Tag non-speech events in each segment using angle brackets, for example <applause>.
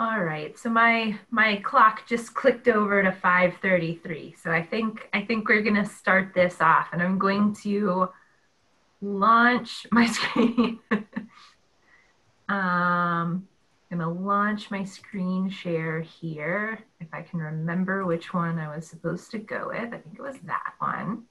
All right, so my my clock just clicked over to 5:33. So I think I think we're gonna start this off, and I'm going to launch my <laughs> screen. um, I'm gonna launch my screen share here. If I can remember which one I was supposed to go with, I think it was that one.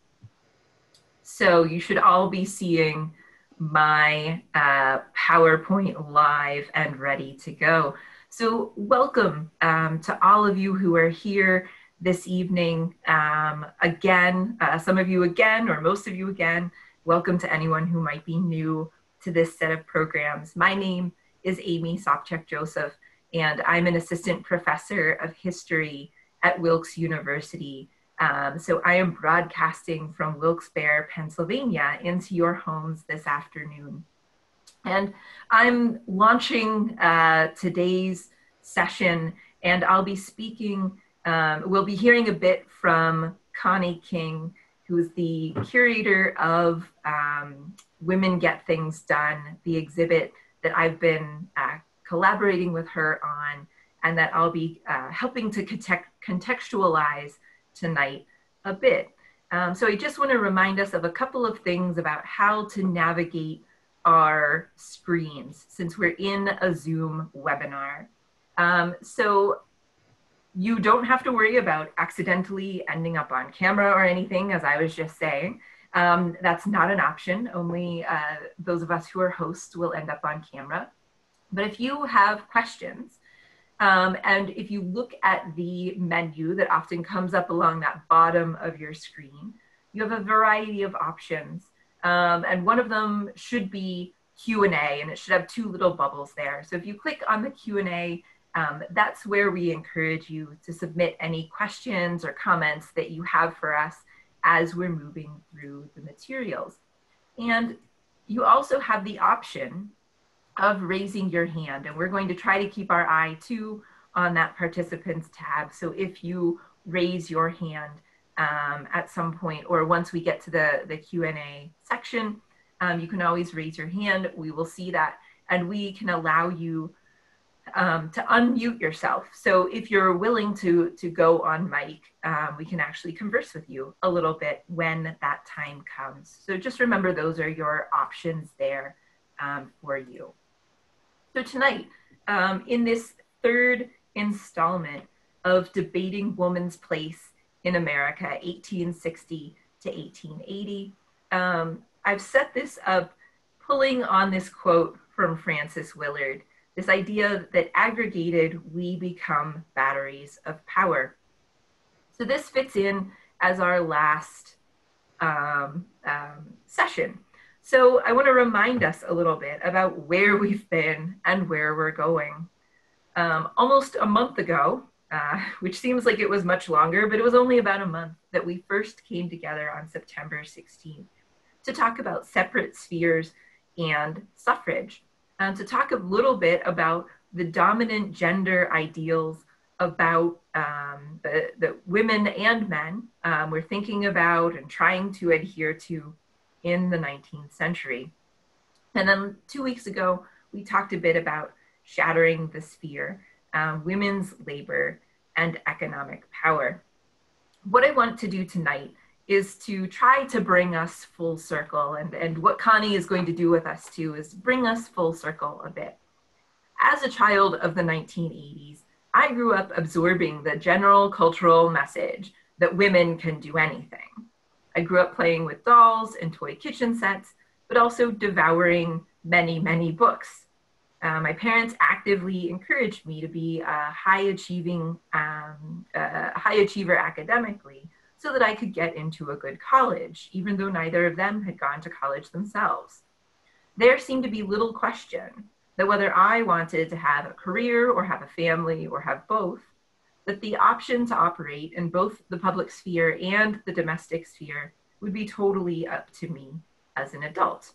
So you should all be seeing my uh, PowerPoint live and ready to go. So welcome um, to all of you who are here this evening. Um, again, uh, some of you again, or most of you again, welcome to anyone who might be new to this set of programs. My name is Amy Sopcak Joseph, and I'm an assistant professor of history at Wilkes University. Um, so I am broadcasting from Wilkes-Barre, Pennsylvania into your homes this afternoon. And I'm launching uh, today's session, and I'll be speaking, um, we'll be hearing a bit from Connie King, who is the curator of um, Women Get Things Done, the exhibit that I've been uh, collaborating with her on, and that I'll be uh, helping to contextualize tonight a bit. Um, so I just want to remind us of a couple of things about how to navigate our screens since we're in a Zoom webinar. Um, so you don't have to worry about accidentally ending up on camera or anything, as I was just saying. Um, that's not an option. Only uh, those of us who are hosts will end up on camera. But if you have questions, um, and if you look at the menu that often comes up along that bottom of your screen, you have a variety of options um, and one of them should be Q&A and it should have two little bubbles there. So if you click on the Q&A, um, that's where we encourage you to submit any questions or comments that you have for us as we're moving through the materials. And you also have the option of raising your hand and we're going to try to keep our eye too on that participants tab. So if you raise your hand, um, at some point or once we get to the, the Q&A section, um, you can always raise your hand. We will see that and we can allow you um, to unmute yourself. So if you're willing to, to go on mic, um, we can actually converse with you a little bit when that time comes. So just remember those are your options there um, for you. So tonight, um, in this third installment of Debating Woman's Place in America, 1860 to 1880. Um, I've set this up pulling on this quote from Frances Willard this idea that aggregated, we become batteries of power. So this fits in as our last um, um, session. So I want to remind us a little bit about where we've been and where we're going. Um, almost a month ago, uh, <laughs> which seems like it was much longer, but it was only about a month that we first came together on September 16th to talk about separate spheres and suffrage, and to talk a little bit about the dominant gender ideals about um, the, the women and men um, we're thinking about and trying to adhere to in the 19th century. And then two weeks ago, we talked a bit about shattering the sphere, um, women's labor, and economic power. What I want to do tonight is to try to bring us full circle, and, and what Connie is going to do with us too is bring us full circle a bit. As a child of the 1980s, I grew up absorbing the general cultural message that women can do anything. I grew up playing with dolls and toy kitchen sets, but also devouring many, many books uh, my parents actively encouraged me to be a high achieving, um, a high achiever academically so that I could get into a good college, even though neither of them had gone to college themselves. There seemed to be little question that whether I wanted to have a career or have a family or have both, that the option to operate in both the public sphere and the domestic sphere would be totally up to me as an adult.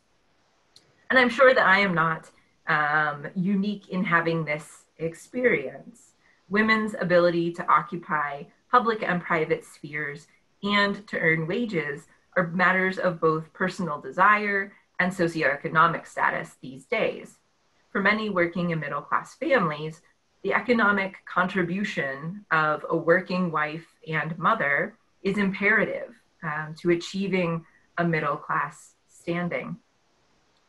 And I'm sure that I am not um, unique in having this experience. Women's ability to occupy public and private spheres and to earn wages are matters of both personal desire and socioeconomic status these days. For many working and middle class families, the economic contribution of a working wife and mother is imperative um, to achieving a middle class standing.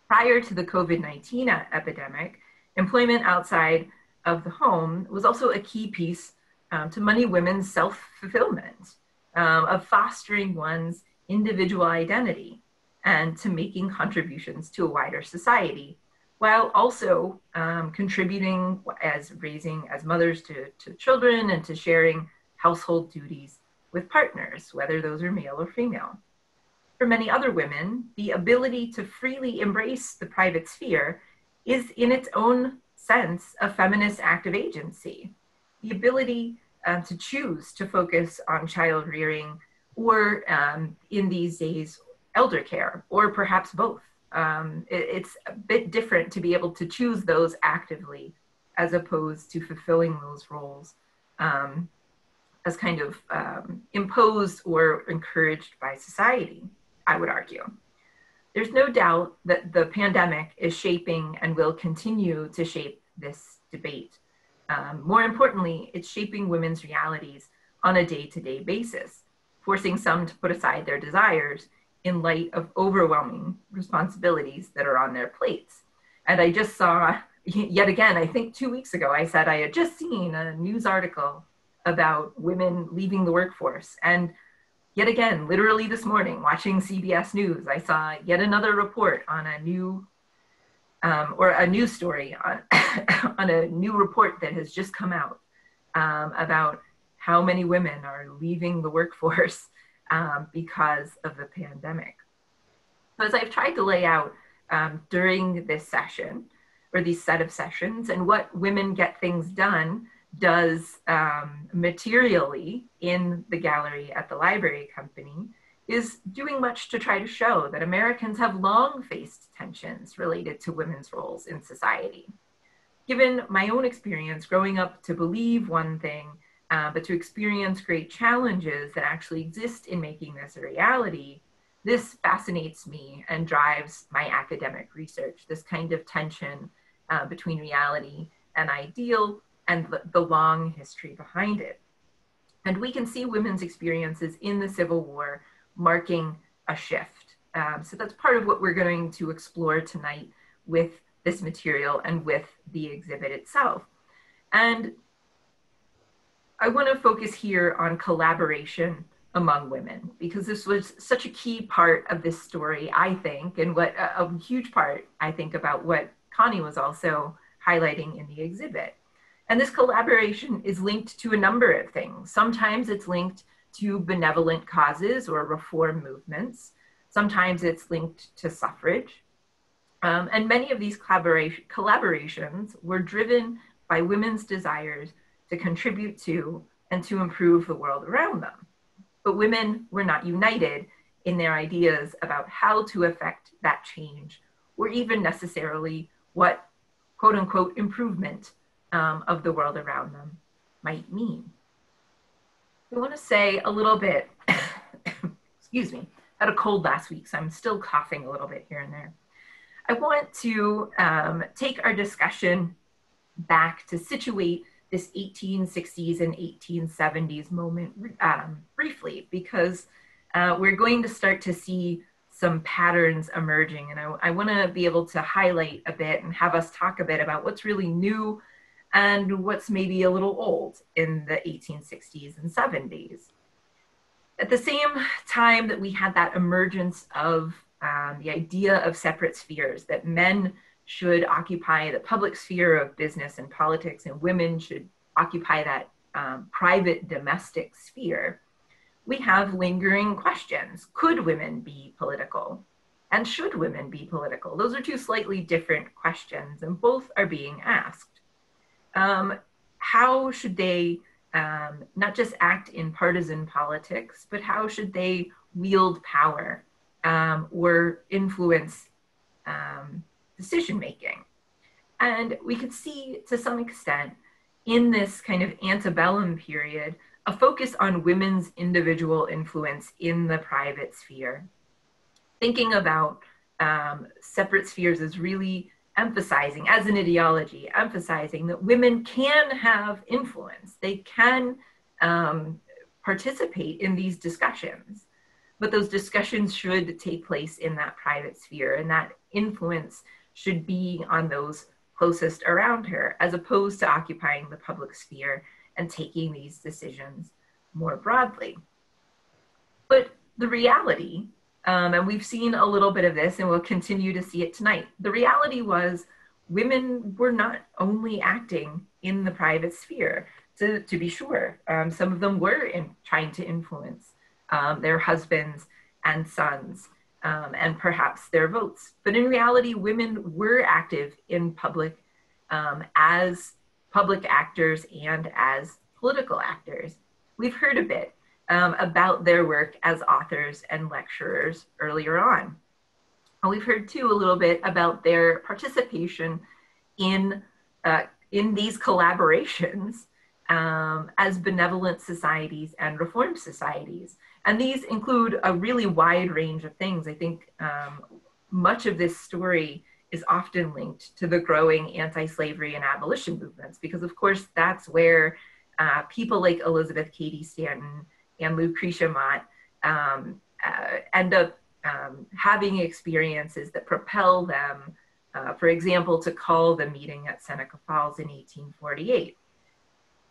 Prior to the COVID 19 epidemic, employment outside of the home was also a key piece um, to many women's self fulfillment, um, of fostering one's individual identity and to making contributions to a wider society, while also um, contributing as raising as mothers to, to children and to sharing household duties with partners, whether those are male or female. For many other women, the ability to freely embrace the private sphere is, in its own sense, a feminist act of agency. The ability uh, to choose to focus on child rearing or, um, in these days, elder care, or perhaps both. Um, it, it's a bit different to be able to choose those actively as opposed to fulfilling those roles um, as kind of um, imposed or encouraged by society, I would argue. There's no doubt that the pandemic is shaping and will continue to shape this debate. Um, more importantly, it's shaping women's realities on a day to day basis, forcing some to put aside their desires in light of overwhelming responsibilities that are on their plates. And I just saw, <laughs> yet again, I think two weeks ago, I said I had just seen a news article about women leaving the workforce. And yet again, literally this morning, watching CBS News, I saw yet another report on a new, um, or a news story on, <coughs> on a new report that has just come out um, about how many women are leaving the workforce <laughs> um, because of the pandemic. So as I've tried to lay out um, during this session, or these set of sessions, and what women get things done does um, materially in the gallery at the Library Company is doing much to try to show that Americans have long faced tensions related to women's roles in society. Given my own experience growing up to believe one thing, uh, but to experience great challenges that actually exist in making this a reality, this fascinates me and drives my academic research, this kind of tension uh, between reality and ideal and the long history behind it. And we can see women's experiences in the Civil War marking a shift. Um, so that's part of what we're going to explore tonight with this material and with the exhibit itself. And I want to focus here on collaboration among women because this was such a key part of this story, I think, and what a, a huge part, I think, about what Connie was also highlighting in the exhibit. And this collaboration is linked to a number of things. Sometimes it's linked to benevolent causes or reform movements. Sometimes it's linked to suffrage. Um, and many of these collaboration, collaborations were driven by women's desires to contribute to and to improve the world around them. But women were not united in their ideas about how to affect that change or even necessarily what quote unquote improvement um, of the world around them might mean. I want to say a little bit, <coughs> excuse me, I had a cold last week, so I'm still coughing a little bit here and there. I want to um, take our discussion back to situate this 1860s and 1870s moment um, briefly, because uh, we're going to start to see some patterns emerging. And I, I want to be able to highlight a bit and have us talk a bit about what's really new and what's maybe a little old in the 1860s and 70s. At the same time that we had that emergence of um, the idea of separate spheres, that men should occupy the public sphere of business and politics, and women should occupy that um, private domestic sphere, we have lingering questions. Could women be political? And should women be political? Those are two slightly different questions, and both are being asked um, how should they um, not just act in partisan politics, but how should they wield power um, or influence um, decision making? And we could see to some extent in this kind of antebellum period a focus on women's individual influence in the private sphere. Thinking about um, separate spheres as really emphasizing, as an ideology, emphasizing that women can have influence. They can um, participate in these discussions, but those discussions should take place in that private sphere, and that influence should be on those closest around her, as opposed to occupying the public sphere and taking these decisions more broadly. But the reality um, and we've seen a little bit of this and we'll continue to see it tonight. The reality was women were not only acting in the private sphere, to, to be sure. Um, some of them were in, trying to influence um, their husbands and sons um, and perhaps their votes. But in reality, women were active in public um, as public actors and as political actors. We've heard a bit um, about their work as authors and lecturers earlier on. And we've heard too a little bit about their participation in, uh, in these collaborations um, as benevolent societies and reform societies. And these include a really wide range of things. I think um, much of this story is often linked to the growing anti slavery and abolition movements, because of course that's where uh, people like Elizabeth Cady Stanton and Lucretia Mott um, uh, end up um, having experiences that propel them, uh, for example, to call the meeting at Seneca Falls in 1848.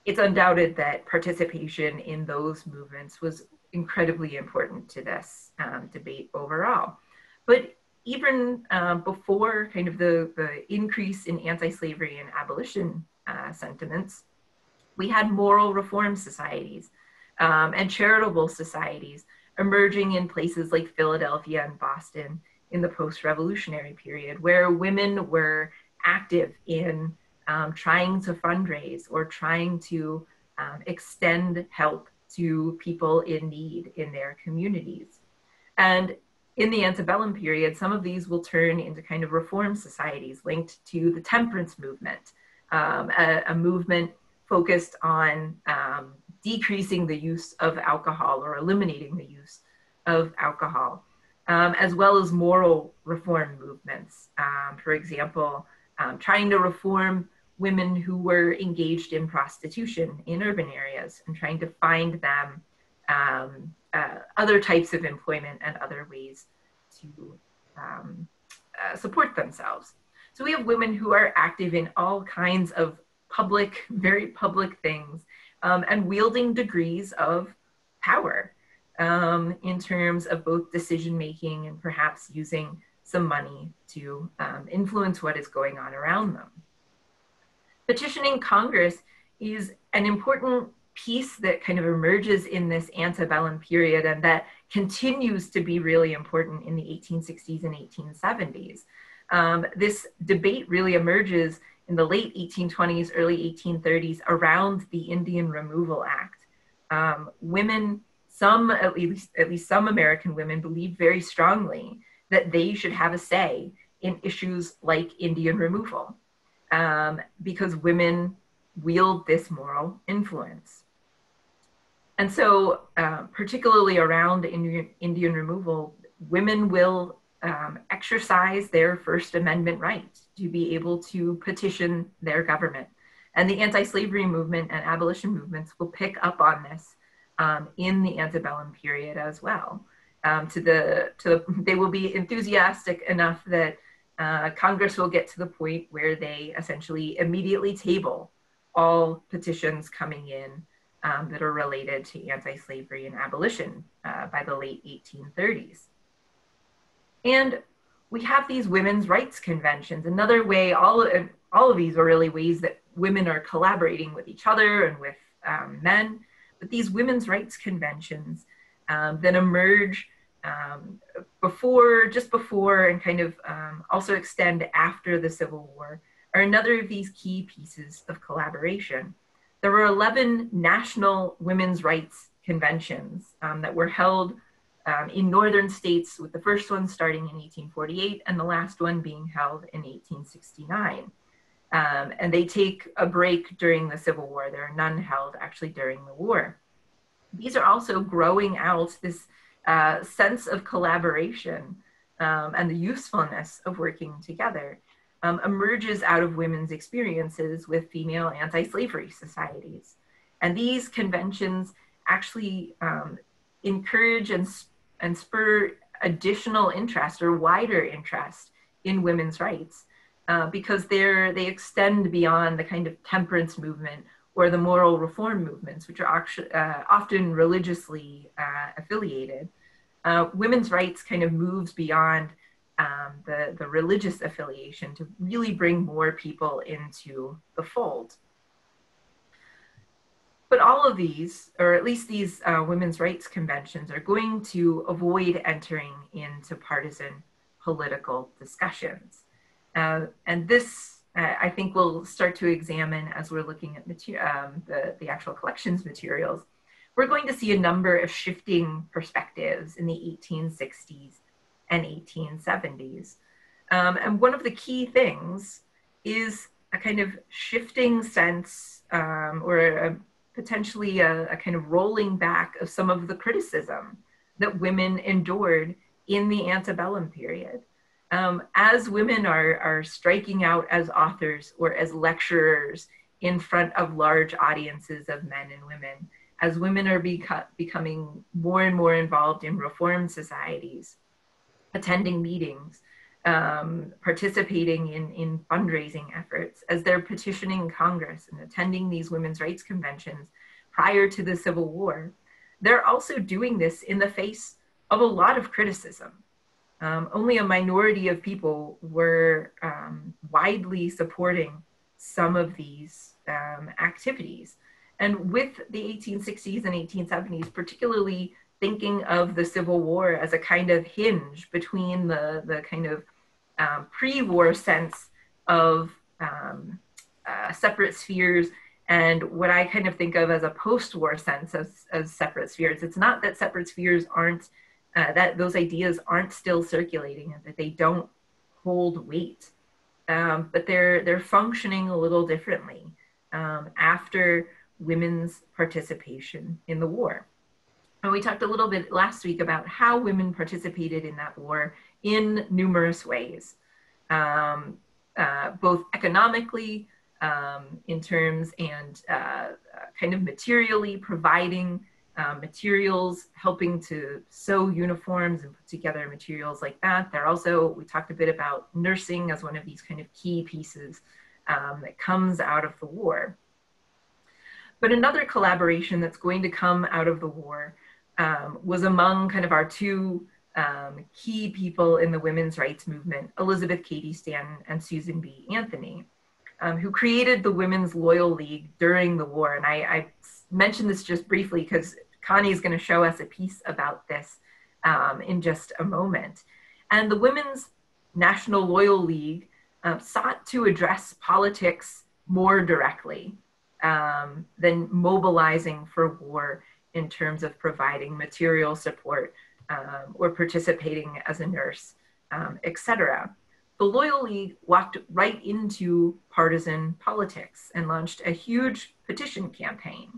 It's undoubted that participation in those movements was incredibly important to this um, debate overall. But even uh, before kind of the, the increase in anti-slavery and abolition uh, sentiments, we had moral reform societies um, and charitable societies emerging in places like Philadelphia and Boston in the post revolutionary period, where women were active in um, trying to fundraise or trying to um, extend help to people in need in their communities. And in the antebellum period, some of these will turn into kind of reform societies linked to the temperance movement, um, a, a, movement focused on um, decreasing the use of alcohol or eliminating the use of alcohol, um, as well as moral reform movements. Um, for example, um, trying to reform women who were engaged in prostitution in urban areas and trying to find them um, uh, other types of employment and other ways to um, uh, support themselves. So we have women who are active in all kinds of public, very public things um, and wielding degrees of power um, in terms of both decision making and perhaps using some money to um, influence what is going on around them. Petitioning Congress is an important piece that kind of emerges in this antebellum period and that continues to be really important in the 1860s and 1870s. Um, this debate really emerges in the late 1820s, early 1830s around the Indian Removal Act. Um, women, some at least at least some American women, believed very strongly that they should have a say in issues like Indian removal, um, because women wield this moral influence. And so, uh, particularly around Indian, Indian removal, women will um, exercise their First Amendment right to be able to petition their government. And the anti slavery movement and abolition movements will pick up on this um, in the antebellum period as well. Um, to the, to the, they will be enthusiastic enough that uh, Congress will get to the point where they essentially immediately table all petitions coming in um, that are related to anti slavery and abolition uh, by the late 1830s. And we have these women's rights conventions. Another way, all of, all of these are really ways that women are collaborating with each other and with um, men. But these women's rights conventions um, that emerge um, before, just before, and kind of um, also extend after the Civil War are another of these key pieces of collaboration. There were 11 national women's rights conventions um, that were held um, in northern states, with the first one starting in 1848 and the last one being held in 1869. Um, and they take a break during the Civil War. There are none held actually during the war. These are also growing out this uh, sense of collaboration um, and the usefulness of working together. um, emerges out of women's experiences with female anti slavery societies. And these conventions actually um, encourage and, and spur additional interest or wider interest in women's rights uh, because they're, they extend beyond the kind of temperance movement or the moral reform movements, which are uh, often religiously uh, affiliated. Uh, women's rights kind of moves beyond um, the, the religious affiliation to really bring more people into the fold. But all of these, or at least these uh, women's rights conventions, are going to avoid entering into partisan political discussions. Uh, and this, uh, I think, we'll start to examine as we're looking at um, the, the actual collections materials. We're going to see a number of shifting perspectives in the 1860s and 1870s. Um, and one of the key things is a kind of shifting sense um, or a, potentially a, a, kind of rolling back of some of the criticism that women endured in the antebellum period. Um, as women are, are striking out as authors or as lecturers in front of large audiences of men and women, as women are beco- becoming more and more involved in reform societies, attending meetings, um, participating in, in fundraising efforts, as they're petitioning Congress and attending these women's rights conventions prior to the Civil War, they're also doing this in the face of a lot of criticism. Um, only a minority of people were um, widely supporting some of these um, activities. And with the 1860s and 1870s, particularly thinking of the Civil War as a kind of hinge between the, the kind of um, pre war sense of um, uh, separate spheres and what I kind of think of as a post war sense of, of separate spheres. It's not that separate spheres aren't, uh, that those ideas aren't still circulating and that they don't hold weight. Um, but they're they're functioning a little differently um, after women's participation in the war. And we talked a little bit last week about how women participated in that war in numerous ways, um, uh, both economically, um, in terms and uh, kind of materially providing uh, materials, helping to sew uniforms and put together materials like that. They're also, we talked a bit about nursing as one of these kind of key pieces um, that comes out of the war. But another collaboration that's going to come out of the war um, was among kind of our two um, key people in the women's rights movement, Elizabeth Cady Stanton and Susan B. Anthony, um, who created the Women's Loyal League during the war. And I, I mentioned this just briefly because Connie is going to show us a piece about this um, in just a moment. And the Women's National Loyal League uh, sought to address politics more directly um, than mobilizing for war in terms of providing material support um, or participating as a nurse, um, etc. The Loyal League walked right into partisan politics and launched a huge petition campaign.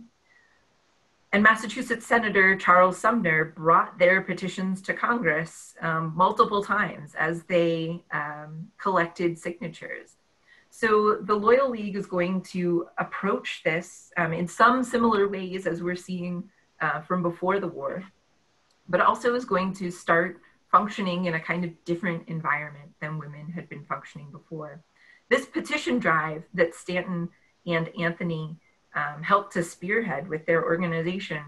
And Massachusetts Senator Charles Sumner brought their petitions to Congress um, multiple times as they um, collected signatures. So the Loyal League is going to approach this um, in some similar ways as we're seeing uh, from before the war, but also is going to start functioning in a kind of different environment than women had been functioning before. This petition drive that Stanton and Anthony um, helped to spearhead with their organization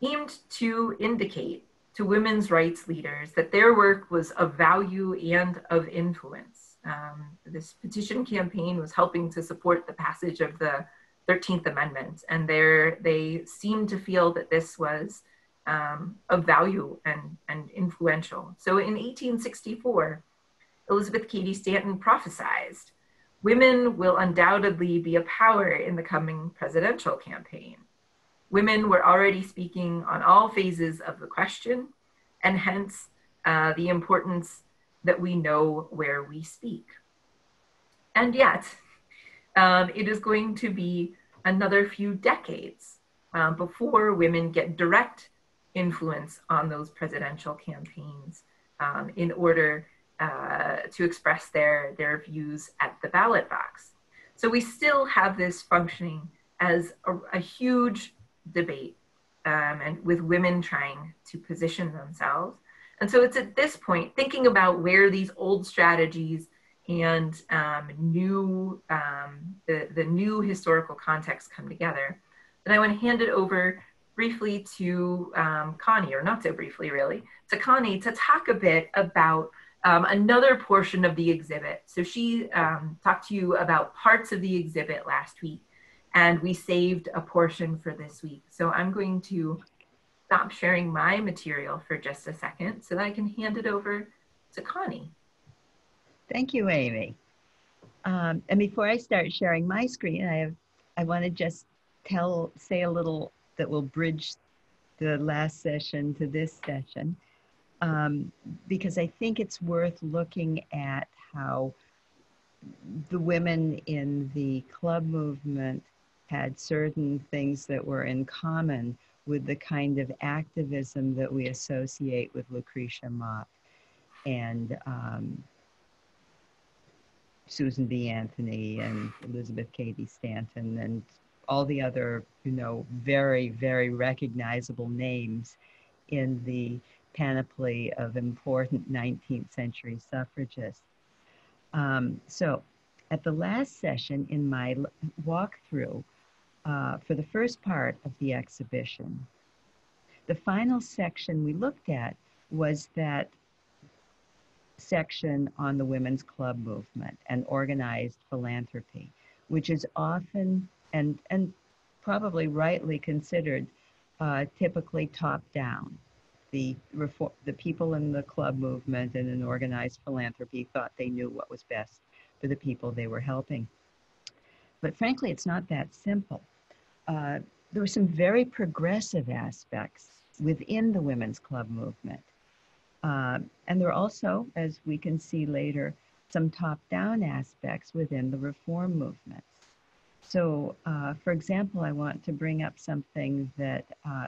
seemed to indicate to women's rights leaders that their work was of value and of influence. Um, this petition campaign was helping to support the passage of the 13th Amendment, and there they seemed to feel that this was um, of value and, and influential. So in 1864, Elizabeth Cady Stanton prophesied women will undoubtedly be a power in the coming presidential campaign. Women were already speaking on all phases of the question, and hence uh, the importance that we know where we speak. And yet, um, it is going to be another few decades um, before women get direct influence on those presidential campaigns um, in order uh, to express their, their views at the ballot box. So we still have this functioning as a, a huge debate um, and with women trying to position themselves. And so it's at this point, thinking about where these old strategies and um, new um, the, the new historical context come together, that I want to hand it over briefly to um, Connie, or not so briefly really, to Connie to talk a bit about um, another portion of the exhibit. So she um, talked to you about parts of the exhibit last week, and we saved a portion for this week. So I'm going to stop sharing my material for just a second so that I can hand it over to Connie. Thank you, Amy. Um, and before I start sharing my screen, I have I want to just tell say a little that will bridge the last session to this session um, because I think it's worth looking at how the women in the club movement had certain things that were in common with the kind of activism that we associate with Lucretia Mott and um, Susan B. Anthony and Elizabeth Cady Stanton and all the other, you know, very, very recognizable names in the panoply of important 19th century suffragists. Um, so at the last session in my walkthrough uh, for the first part of the exhibition, the final section we looked at was that section on the women's club movement and organized philanthropy, which is often and, and probably rightly considered uh, typically top down. The, reform, the people in the club movement and in organized philanthropy thought they knew what was best for the people they were helping. But frankly, it's not that simple. Uh, there were some very progressive aspects within the women's club movement. Uh, and there are also, as we can see later, some top down aspects within the reform movements. So, uh, for example, I want to bring up something that uh,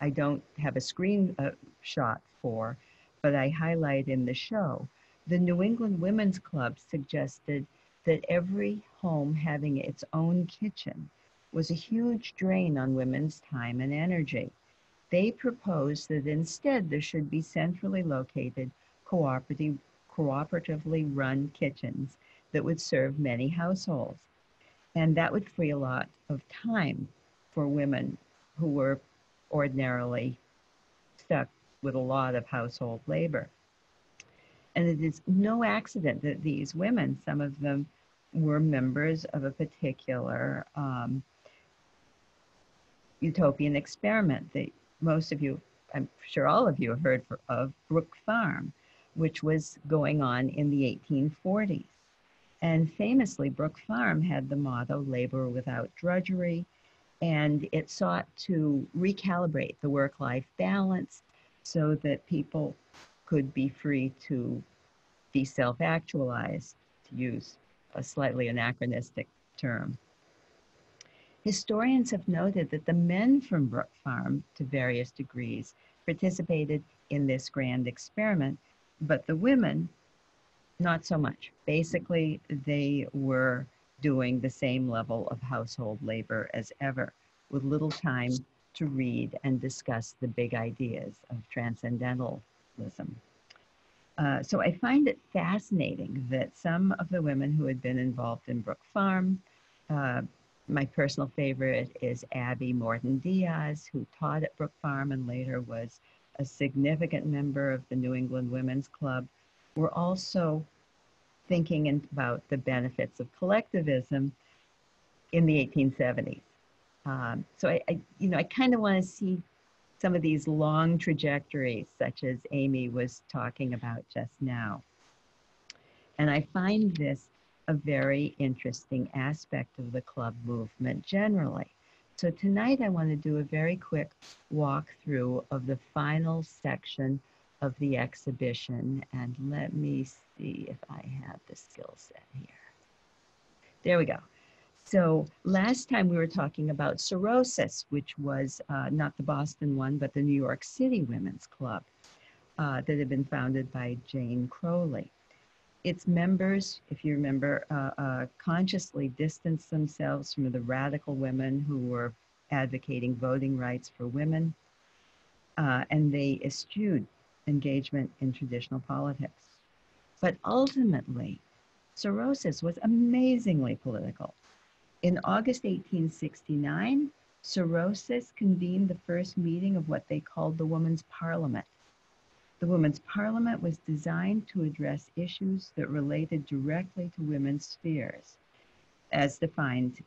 I don't have a screen uh, shot for, but I highlight in the show. The New England Women's Club suggested that every home having its own kitchen was a huge drain on women's time and energy. They proposed that instead there should be centrally located, cooperative, cooperatively run kitchens that would serve many households. And that would free a lot of time for women who were ordinarily stuck with a lot of household labor. And it is no accident that these women, some of them were members of a particular um, utopian experiment that most of you, I'm sure all of you have heard of Brook Farm, which was going on in the 1840s. And famously, Brook Farm had the motto labor without drudgery, and it sought to recalibrate the work life balance so that people could be free to be self actualized, to use a slightly anachronistic term. Historians have noted that the men from Brook Farm, to various degrees, participated in this grand experiment, but the women, not so much. Basically, they were doing the same level of household labor as ever, with little time to read and discuss the big ideas of transcendentalism. Uh, so I find it fascinating that some of the women who had been involved in Brook Farm uh, my personal favorite is Abby Morton Diaz, who taught at Brook Farm and later was a significant member of the New England Women's Club. We're also thinking about the benefits of collectivism in the 1870s. Um, so I, I, you know, I kind of want to see some of these long trajectories, such as Amy was talking about just now. And I find this a very interesting aspect of the club movement generally. So tonight I want to do a very quick walkthrough of the final section of the exhibition. And let me see if I have the skill set here. There we go. So last time we were talking about Sorosis, which was uh, not the Boston one, but the New York City Women's Club uh, that had been founded by Jane Croly. Its members, if you remember, uh, uh, consciously distanced themselves from the radical women who were advocating voting rights for women, uh, and they eschewed engagement in traditional politics. But ultimately, Sorosis was amazingly political. In August 1869, Sorosis convened the first meeting of what they called the Women's Parliament. The Women's Parliament was designed to address issues that related directly to women's spheres, as defined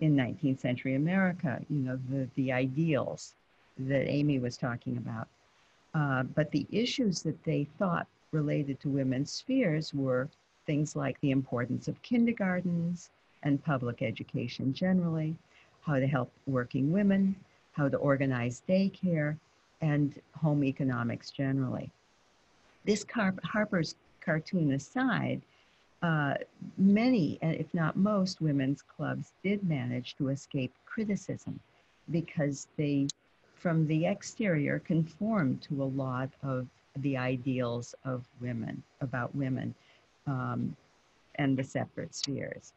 in 19th century America, you know, the, the ideals that Amy was talking about. Uh, but the issues that they thought related to women's spheres were things like the importance of kindergartens and public education generally, how to help working women, how to organize daycare, and home economics generally. This Car- Harper's cartoon aside, uh, many, if not most, women's clubs did manage to escape criticism because they, from the exterior, conformed to a lot of the ideals of women, about women, um, and the separate spheres.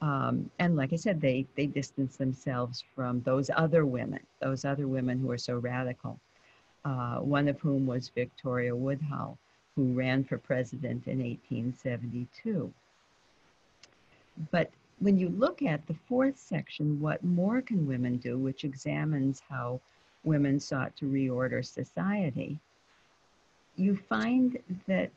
Um, and like I said, they, they distance themselves from those other women, those other women who are so radical, uh, one of whom was Victoria Woodhull, who ran for president in 1872. But when you look at the fourth section, What More Can Women Do, which examines how women sought to reorder society, you find that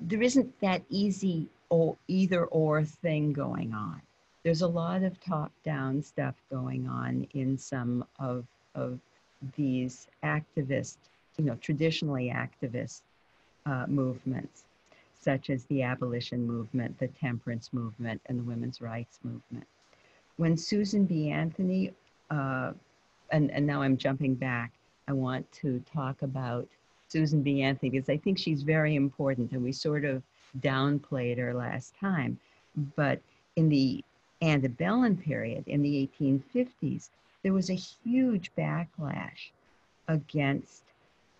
there isn't that easy or either or thing going on. There's a lot of top down stuff going on in some of, of these activist, you know, traditionally activist uh, movements, such as the abolition movement, the temperance movement, and the women's rights movement. When Susan B. Anthony, uh, and, and now I'm jumping back, I want to talk about Susan B. Anthony because I think she's very important and we sort of downplayed her last time. But in the antebellum period, in the 1850s, there was a huge backlash against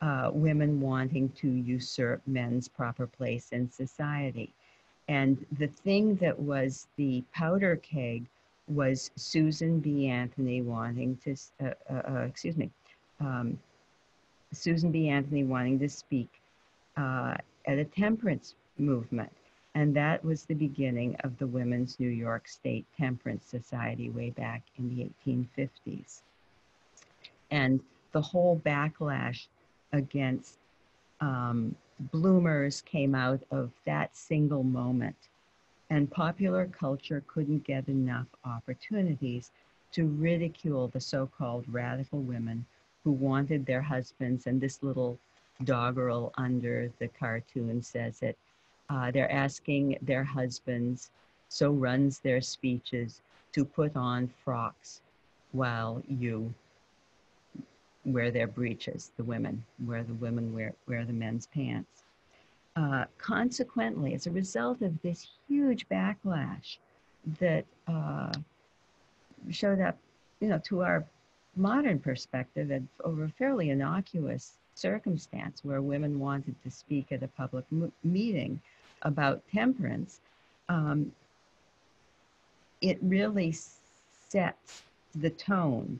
uh, women wanting to usurp men's proper place in society. And the thing that was the powder keg was Susan B. Anthony wanting to, uh, uh, uh excuse me, um, Susan B. Anthony wanting to speak uh, at a temperance movement. And that was the beginning of the Women's New York State Temperance Society way back in the 1850s. And the whole backlash against um, bloomers came out of that single moment. And popular culture couldn't get enough opportunities to ridicule the so called radical women who wanted their husbands, and this little doggerel under the cartoon says it. Uh, they're asking their husbands, so runs their speeches, to put on frocks while you wear their breeches, the women, where the women wear, wear the men's pants. Uh, consequently, as a result of this huge backlash that uh, showed up, you know, to our modern perspective and over a fairly innocuous circumstance where women wanted to speak at a public meeting about temperance, um, it really sets the tone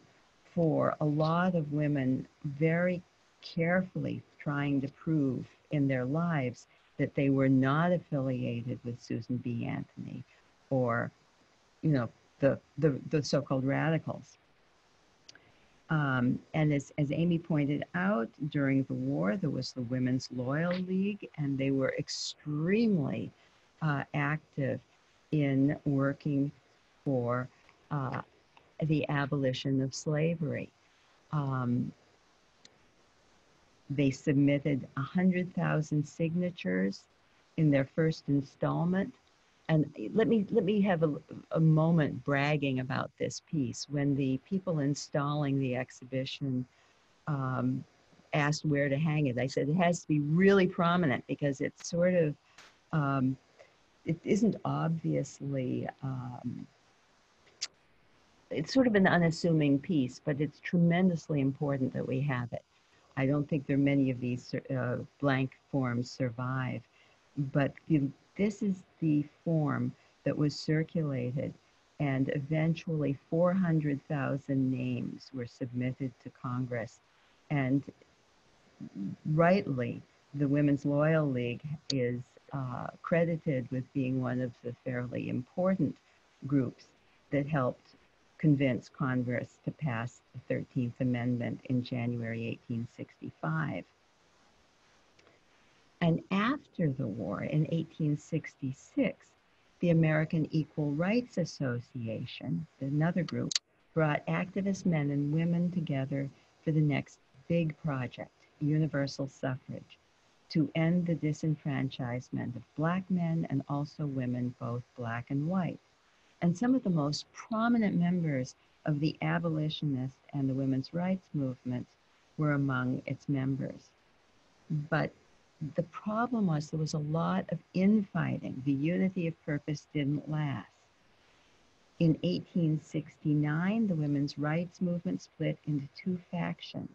for a lot of women very carefully trying to prove in their lives that they were not affiliated with Susan B. Anthony or, you know, the, the, the so-called radicals. Um, and as, as Amy pointed out, during the war, there was the Women's Loyal League, and they were extremely uh, active in working for uh, the abolition of slavery. Um, they submitted 100,000 signatures in their first installment and let me let me have a, a, moment bragging about this piece. When the people installing the exhibition um, asked where to hang it i said it has to be really prominent because it's sort of um, it isn't obviously um, it's sort of an unassuming piece but it's tremendously important that we have it. I don't think there are many of these uh, blank forms survive, but the, this is the form that was circulated, and eventually 400,000 names were submitted to Congress. And rightly, the Women's Loyal League is uh, credited with being one of the fairly important groups that helped convince Congress to pass the 13th Amendment in January 1865. And after the war in 1866, the American Equal Rights Association, another group, brought activist men and women together for the next big project, universal suffrage, to end the disenfranchisement of black men and also women, both black and white. And some of the most prominent members of the abolitionist and the women's rights movements were among its members. But the problem was there was a lot of infighting. The unity of purpose didn't last. In 1869, the women's rights movement split into two factions.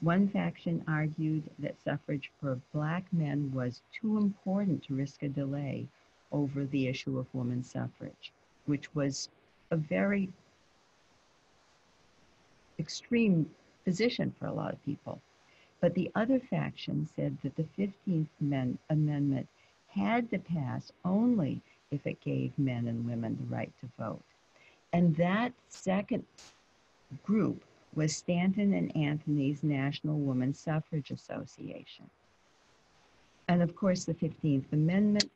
One faction argued that suffrage for black men was too important to risk a delay over the issue of women's suffrage which was a very extreme position for a lot of people. But the other faction said that the 15th Amendment had to pass only if it gave men and women the right to vote. And that second group was Stanton and Anthony's National Woman Suffrage Association. And of course, the 15th Amendment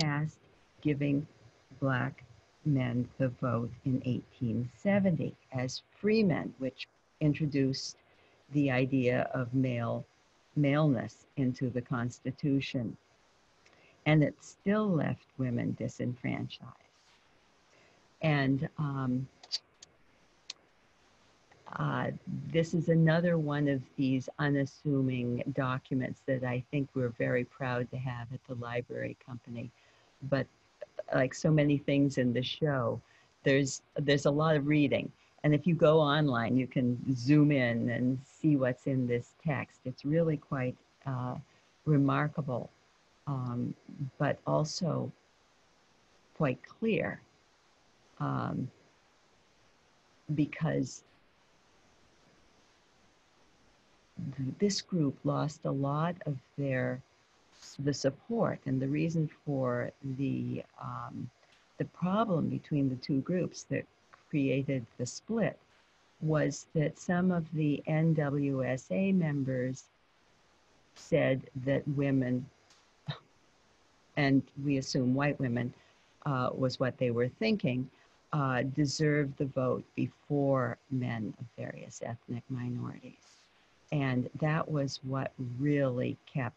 passed, giving black men the vote in 1870 as freemen, which introduced the idea of male maleness into the Constitution. And it still left women disenfranchised. And um, uh, this is another one of these unassuming documents that I think we're very proud to have at the Library Company. But like so many things in the show, there's there's a lot of reading. And if you go online, you can zoom in and see what's in this text. It's really quite uh, remarkable, um, but also quite clear um, because this group lost a lot of their the support and the reason for the um, the problem between the two groups that created the split was that some of the NWSA members said that women, and we assume white women, uh, was what they were thinking, uh, deserved the vote before men of various ethnic minorities. And that was what really kept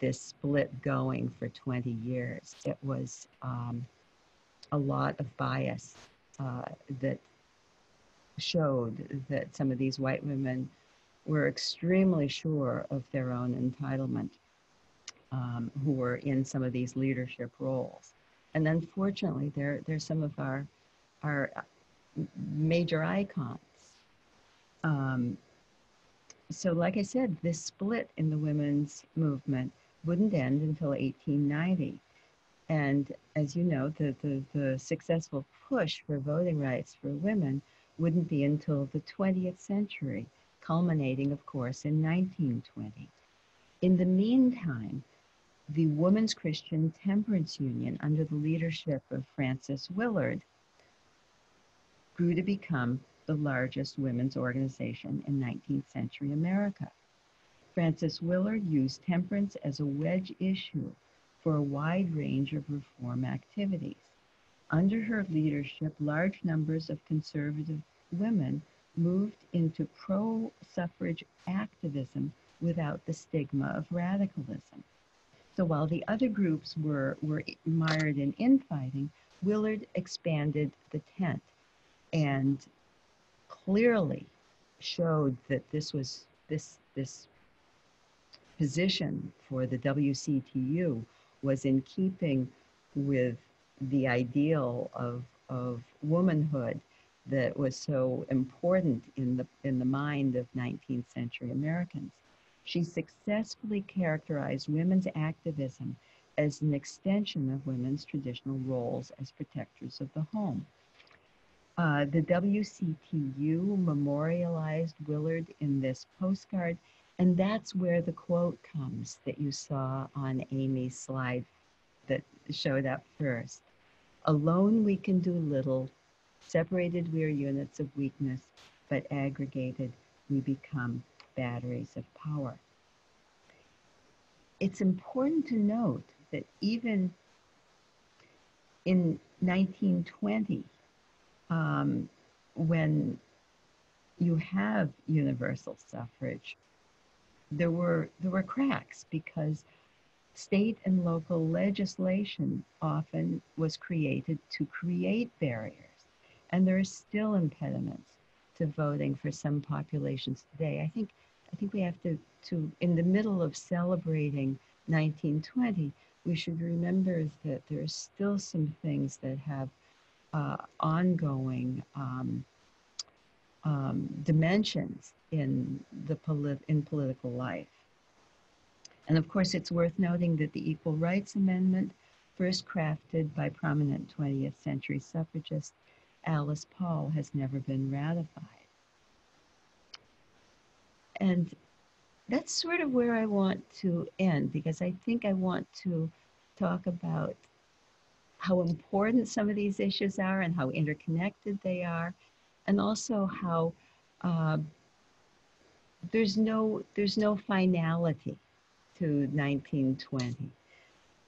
this split going for 20 years. It was um, a lot of bias uh, that showed that some of these white women were extremely sure of their own entitlement, um, who were in some of these leadership roles. And unfortunately, they're, they're some of our, our major icons. Um, so, like I said, this split in the women's movement wouldn't end until 1890. And as you know, the, the, the successful push for voting rights for women wouldn't be until the 20th century, culminating, of course, in 1920. In the meantime, the Women's Christian Temperance Union, under the leadership of Frances Willard, grew to become the largest women's organization in 19th century America. Frances Willard used temperance as a wedge issue for a wide range of reform activities. Under her leadership, large numbers of conservative women moved into pro suffrage activism without the stigma of radicalism. So while the other groups were, were mired in infighting, Willard expanded the tent and clearly showed that this was this this position for the WCTU was in keeping with the ideal of, of womanhood that was so important in the, in the mind of 19th century Americans. she successfully characterized women's activism as an extension of women's traditional roles as protectors of the home. Uh, the WCTU memorialized Willard in this postcard, and that's where the quote comes that you saw on Amy's slide that showed up first. Alone we can do little, separated we are units of weakness, but aggregated we become batteries of power. It's important to note that even in 1920, um, when you have universal suffrage, there were there were cracks because state and local legislation often was created to create barriers, and there are still impediments to voting for some populations today. I think I think we have to to in the middle of celebrating 1920, we should remember that there are still some things that have uh, ongoing um, um, dimensions in the polit- in political life. And of course, it's worth noting that the Equal Rights Amendment, first crafted by prominent 20th century suffragist Alice Paul, has never been ratified. And that's sort of where I want to end because I think I want to talk about how important some of these issues are and how interconnected they are, and also how uh, there's no there's no finality to 1920.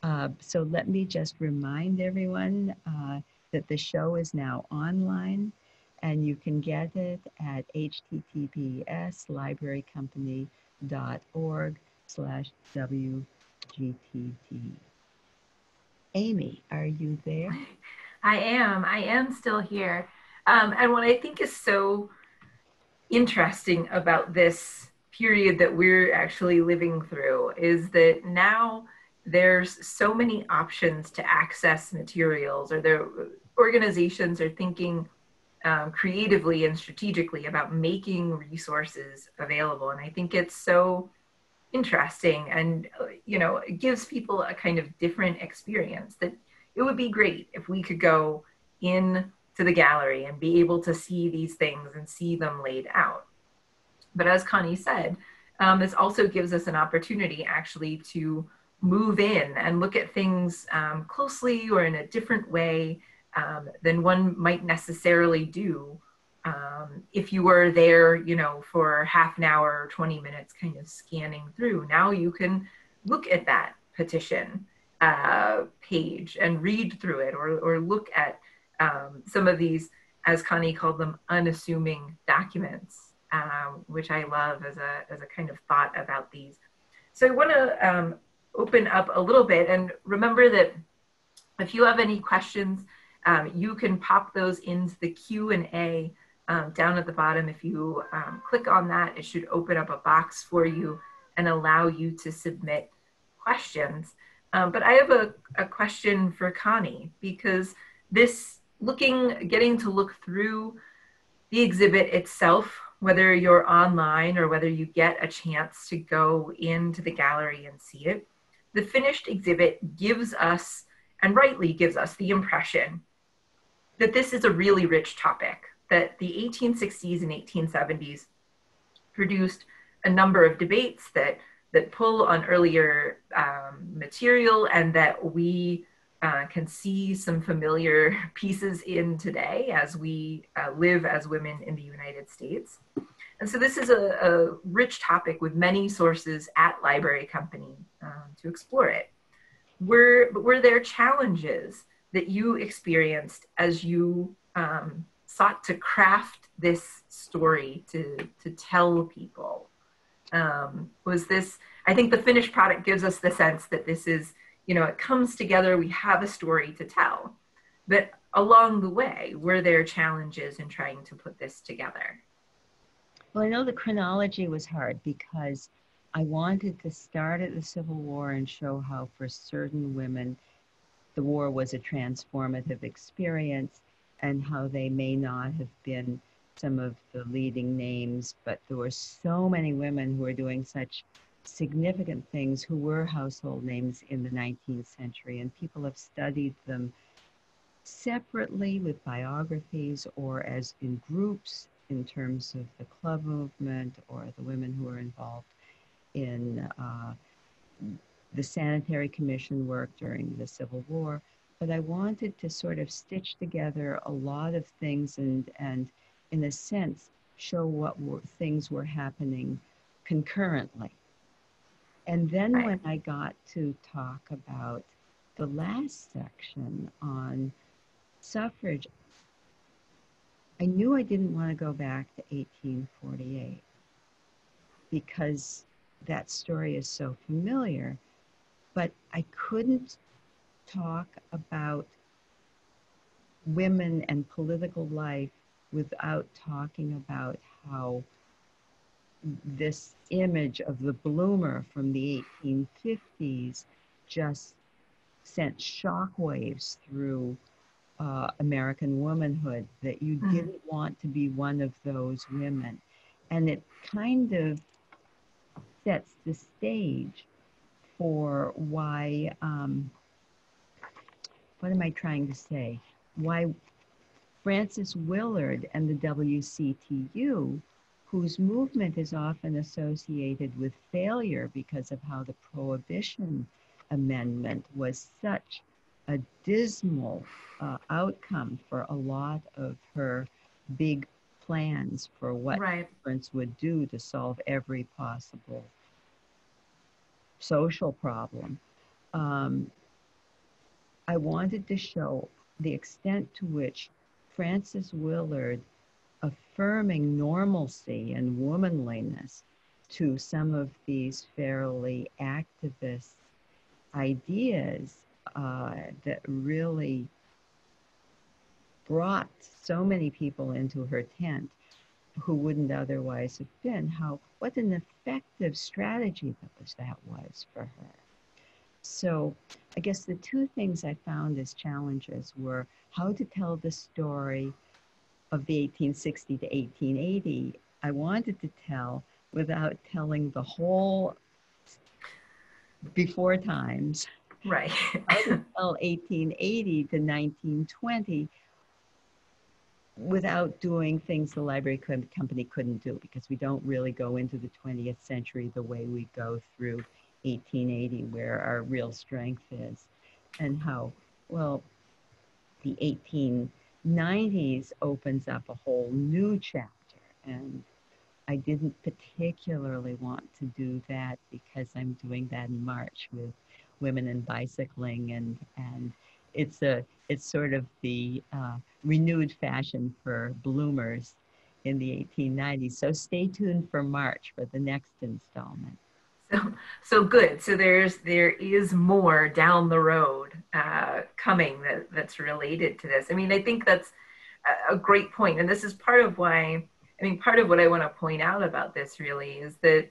Uh, so let me just remind everyone uh, that the show is now online and you can get it at https librarycompany.org slash WGTT. Amy, are you there? <laughs> I am. I am still here. Um, and what I think is so interesting about this period that we're actually living through is that now there's so many options to access materials or their organizations are thinking um, creatively and strategically about making resources available. And i think it's so interesting and you know it gives people a kind of different experience that it would be great if we could go in to the gallery and be able to see these things and see them laid out but as connie said um, this also gives us an opportunity actually to move in and look at things um, closely or in a different way um, than one might necessarily do um, if you were there, you know, for half an hour or 20 minutes kind of scanning through. Now you can look at that petition uh, page and read through it or, or look at um, some of these, as Connie called them, unassuming documents, um, which I love as a, as a kind of thought about these. So I want to um, open up a little bit and remember that if you have any questions, um, you can pop those into the Q&A um, down at the bottom. If you um, click on that, it should open up a box for you and allow you to submit questions. Um, but I have a, a question for Connie because this looking, getting to look through the exhibit itself, whether you're online or whether you get a chance to go into the gallery and see it, the finished exhibit gives us, and rightly gives us, the impression that this is a really rich topic, that the 1860s and 1870s produced a number of debates that, that pull on earlier um, material and that we uh, can see some familiar <laughs> pieces in today as we uh, live as women in the United States. And so this is a, a rich topic with many sources at Library Company um, to explore it. Were, were there challenges that you experienced as you um, sought to craft this story to to tell people um, was this i think the finished product gives us the sense that this is you know it comes together we have a story to tell. But along the way were there challenges in trying to put this together? Well i know the chronology was hard because i wanted to start at the civil war and show how for certain women the war was a transformative experience and how they may not have been some of the leading names, but there were so many women who were doing such significant things who were household names in the 19th century, and people have studied them separately with biographies or as in groups in terms of the club movement or the women who were involved in uh, the sanitary commission work during the Civil War. But I wanted to sort of stitch together a lot of things and, and in a sense, show what were, things were happening concurrently. And then right. when I got to talk about the last section on suffrage, I knew I didn't want to go back to 1848 because that story is so familiar, but I couldn't talk about women and political life without talking about how this image of the bloomer from the 1850s just sent shockwaves through uh, American womanhood, that you mm-hmm. didn't want to be one of those women. And it kind of sets the stage for why, um, what am I trying to say? Why Frances Willard and the WCTU, whose movement is often associated with failure because of how the Prohibition Amendment was such a dismal uh, outcome for a lot of her big plans for what right. difference would do to solve every possible social problem. Um, I wanted to show the extent to which Frances Willard affirming normalcy and womanliness to some of these fairly activist ideas uh, that really brought so many people into her tent who wouldn't otherwise have been. How what an effective strategy that was that was for her. So i guess the two things i found as challenges were how to tell the story of the 1860 to 1880 i wanted to tell without telling the whole before times Right. <laughs> until 1880 to 1920 without doing things the library company couldn't do because we don't really go into the 20th century the way we go through 1880 where our real strength is and how well the 1890s opens up a whole new chapter and I didn't particularly want to do that because I'm doing that in March with women in bicycling and and it's a it's sort of the uh, renewed fashion for bloomers in the 1890s. So stay tuned for March for the next installment. So, so good. So there's there is more down the road uh, coming that, that's related to this. I mean, I think that's a great point, and this is part of why. I mean, part of what I want to point out about this really is that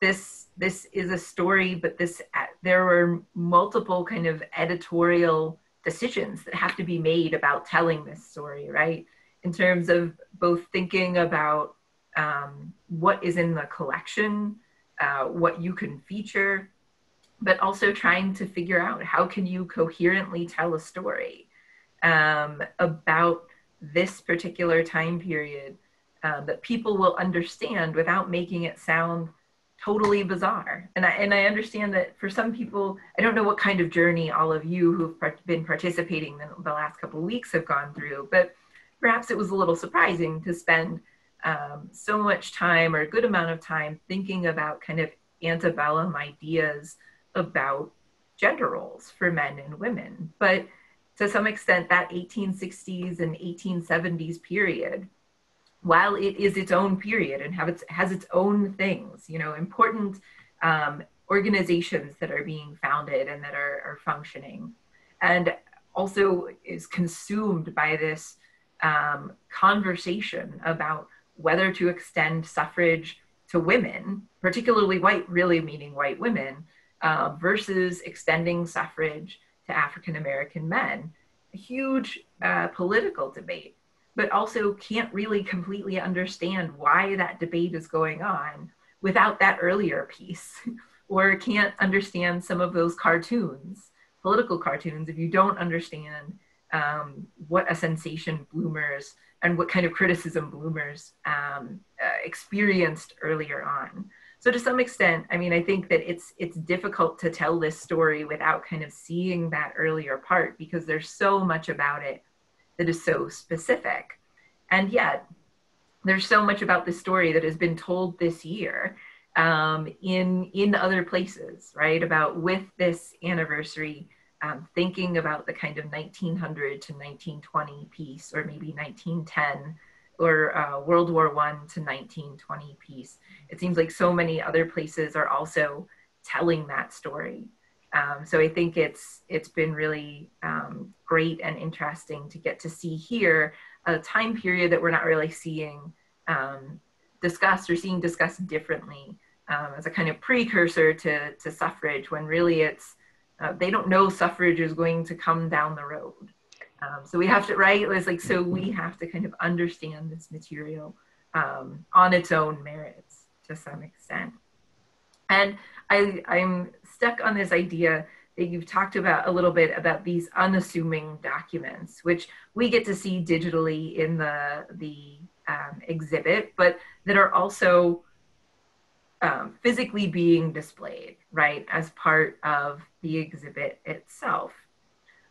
this this is a story, but this there were multiple kind of editorial decisions that have to be made about telling this story, right? In terms of both thinking about um, what is in the collection, uh, what you can feature, but also trying to figure out how can you coherently tell a story um, about this particular time period uh, that people will understand without making it sound totally bizarre. And I, and I understand that for some people, I don't know what kind of journey all of you who've been participating in the last couple weeks have gone through, but perhaps it was a little surprising to spend um, so much time or a good amount of time thinking about kind of antebellum ideas about gender roles for men and women. But to some extent, that 1860s and 1870s period while it is its own period and have its has its own things, you know, important um, organizations that are being founded and that are, are, functioning, and also is consumed by this um, conversation about whether to extend suffrage to women, particularly white, really meaning white women, uh, versus extending suffrage to African American men. A huge uh, political debate but also can't really completely understand why that debate is going on without that earlier piece, <laughs> or can't understand some of those cartoons, political cartoons, if you don't understand um, what a sensation bloomers and what kind of criticism bloomers um, uh, experienced earlier on. So to some extent, I mean, I think that it's it's difficult to tell this story without kind of seeing that earlier part because there's so much about it that is so specific. And yet, there's so much about this story that has been told this year um, in in other places, right? About with this anniversary, um, thinking about the kind of 1900 to 1920 piece, or maybe 1910 or uh, World War One to 1920 piece. It seems like so many other places are also telling that story. Um, so I think it's it's been really um, great and interesting to get to see here a time period that we're not really seeing um, discussed or seeing discussed differently um, as a kind of precursor to, to suffrage when really it's uh, they don't know suffrage is going to come down the road. Um, so we have to right it's like so we have to kind of understand this material um, on its own merits to some extent. And I, I'm stuck on this idea that you've talked about a little bit about these unassuming documents, which we get to see digitally in the the um, exhibit, but that are also um, physically being displayed, right, as part of the exhibit itself.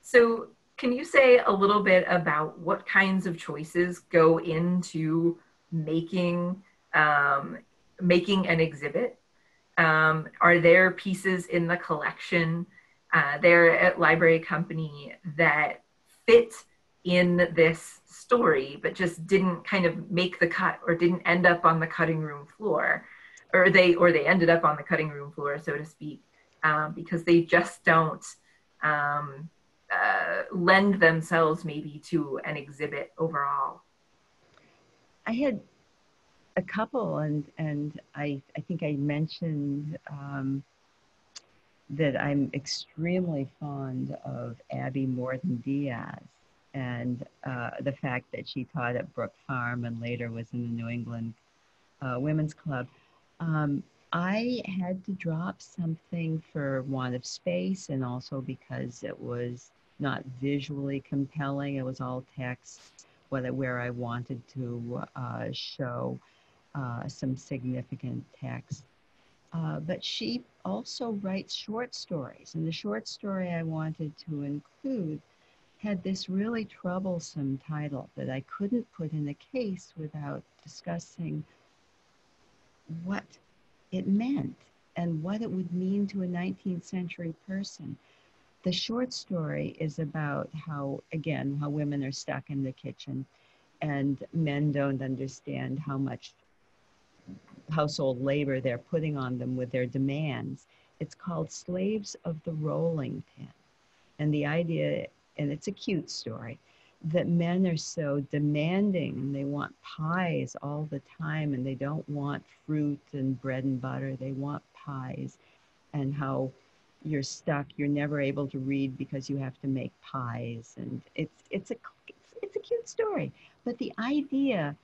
So, can you say a little bit about what kinds of choices go into making um, making an exhibit? Um, are there pieces in the collection uh, there at Library Company that fit in this story, but just didn't kind of make the cut or didn't end up on the cutting room floor, or they or they ended up on the cutting room floor, so to speak, um, because they just don't um, uh, lend themselves maybe to an exhibit overall. I had a couple, and and I I think I mentioned. Um, that I'm extremely fond of Abby Morton Diaz and uh, the fact that she taught at Brook Farm and later was in the New England uh, Women's Club. Um, I had to drop something for want of space and also because it was not visually compelling. It was all text, whether where I wanted to uh, show uh, some significant text. Uh, but she also writes short stories, and the short story I wanted to include had this really troublesome title that I couldn't put in a case without discussing what it meant and what it would mean to a 19th century person. The short story is about how, again, how women are stuck in the kitchen and men don't understand how much household labor they're putting on them with their demands. It's called Slaves of the Rolling Pin. And the idea and it's a cute story, that men are so demanding and they want pies all the time and they don't want fruit and bread and butter. They want pies and how you're stuck. You're never able to read because you have to make pies. And it's, it's, a, it's, it's a cute story. But the idea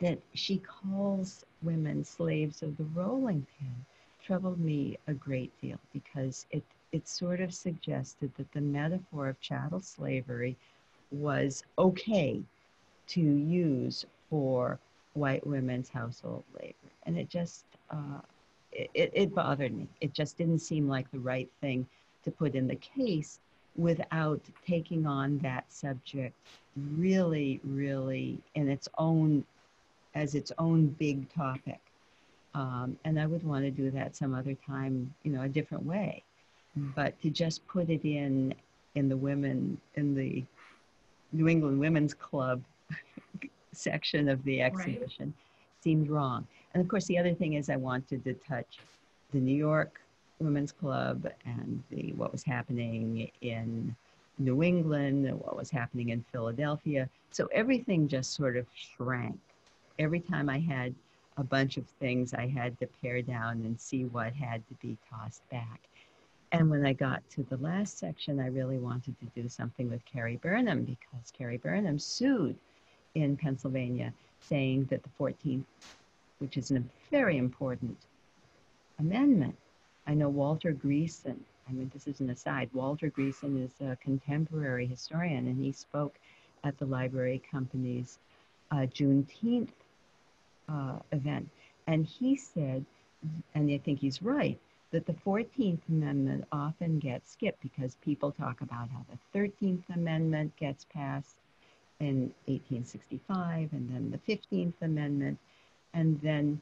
that she calls women slaves of the rolling pin troubled me a great deal because it it sort of suggested that the metaphor of chattel slavery was okay to use for white women's household labor. And it just, uh, it, it bothered me. It just didn't seem like the right thing to put in the case without taking on that subject really, really in its own, as its own big topic. Um, and I would want to do that some other time, you know, a different way but to just put it in in the women in the New England Women's Club <laughs> section of the exhibition right. seemed wrong. And of course, the other thing is I wanted to touch the New York Women's Club and the what was happening in New England and what was happening in Philadelphia. So everything just sort of shrank. Every time I had a bunch of things, I had to pare down and see what had to be tossed back. And when I got to the last section, I really wanted to do something with Carrie Burnham because Carrie Burnham sued in Pennsylvania saying that the 14th, which is a very important amendment, I know Walter Greason, I mean, this is an aside, Walter Greason is a contemporary historian and he spoke at the Library Company's uh, Juneteenth uh, event. And he said, and I think he's right, that the 14th Amendment often gets skipped because people talk about how the 13th Amendment gets passed in 1865 and then the 15th Amendment. And then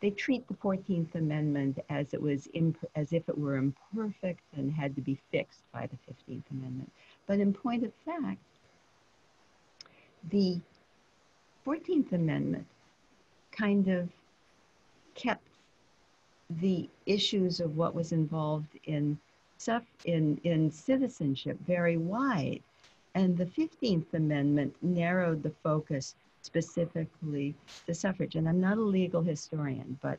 they treat the 14th Amendment as it was imp- as if it were imperfect and had to be fixed by the 15th Amendment. But in point of fact, the 14th Amendment kind of kept the issues of what was involved in in, in citizenship very wide. And the 15th Amendment narrowed the focus specifically to suffrage. And I'm not a legal historian, but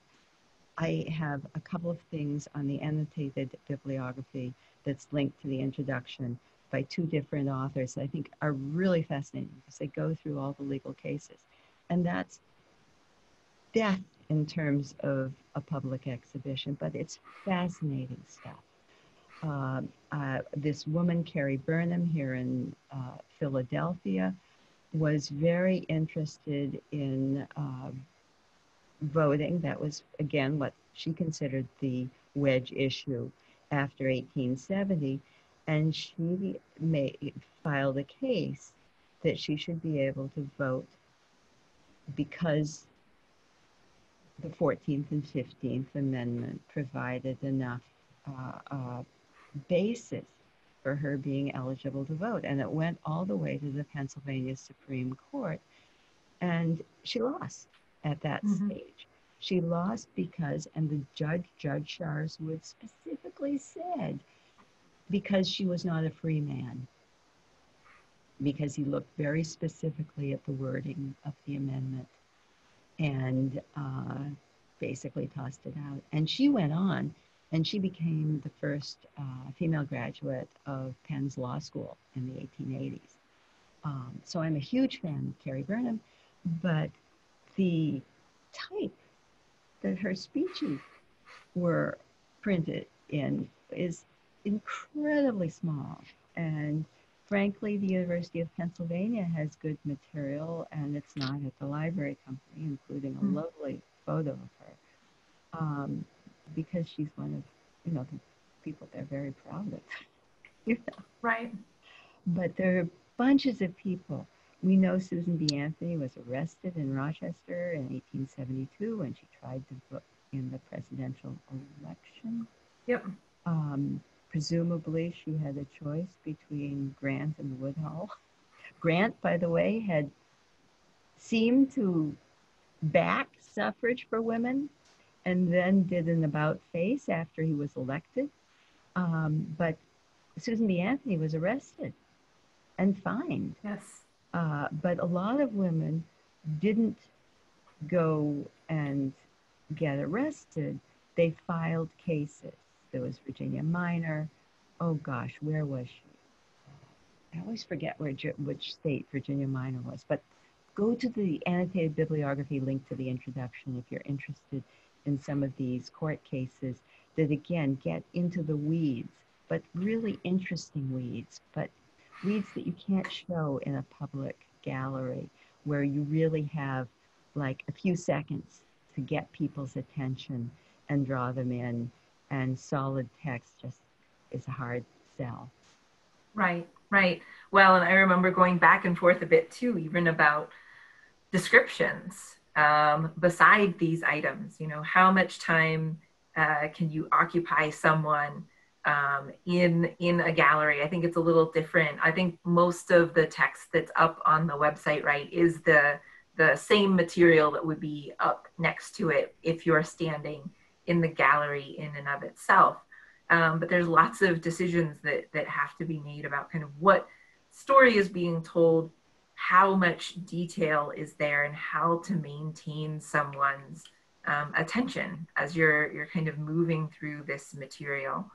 I have a couple of things on the annotated bibliography that's linked to the introduction by two different authors that I think are really fascinating because they go through all the legal cases. And that's death in terms of a public exhibition, but it's fascinating stuff. Uh, uh, this woman, Carrie Burnham, here in uh, Philadelphia, was very interested in uh, voting. That was, again, what she considered the wedge issue after 1870. And she made, filed a case that she should be able to vote because the 14th and 15th Amendment provided enough uh, uh, basis for her being eligible to vote. And it went all the way to the Pennsylvania Supreme Court. And she lost at that mm-hmm. stage. She lost because, and the judge, Judge Sharswood specifically said, because she was not a free man. Because he looked very specifically at the wording of the amendment and uh, basically tossed it out. And she went on and she became the first uh, female graduate of Penn's Law School in the 1880s. Um, so I'm a huge fan of Carrie Burnham, but the type that her speeches were printed in is incredibly small. And frankly, the University of Pennsylvania has good material, and it's not at the library company, including a mm-hmm. lovely photo of her. Um, because she's one of, you know, the people they're very proud of. <laughs> you know? Right. But there are bunches of people. We know Susan B. Anthony was arrested in Rochester in 1872 when she tried to vote in the presidential election. Yep. Um, presumably, she had a choice between Grant and Woodhull. Grant, by the way, had seemed to back suffrage for women and then did an about face after he was elected. Um, but Susan B. Anthony was arrested and fined. Yes. Uh, but a lot of women didn't go and get arrested. They filed cases. There was Virginia Minor. Oh gosh, where was she? I always forget where which state Virginia Minor was. But go to the annotated bibliography link to the introduction if you're interested in some of these court cases that again get into the weeds, but really interesting weeds, but weeds that you can't show in a public gallery where you really have like a few seconds to get people's attention and draw them in and solid text just is a hard sell. Right right. Well and i remember going back and forth a bit too even about descriptions um, beside these items you know how much time uh, can you occupy someone um, in in a gallery? I think it's a little different. I think most of the text that's up on the website right is the the same material that would be up next to it if you're standing in the gallery in and of itself. Um, but there's lots of decisions that that have to be made about kind of what story is being told how much detail is there and how to maintain someone's um, attention as you're you're kind of moving through this material.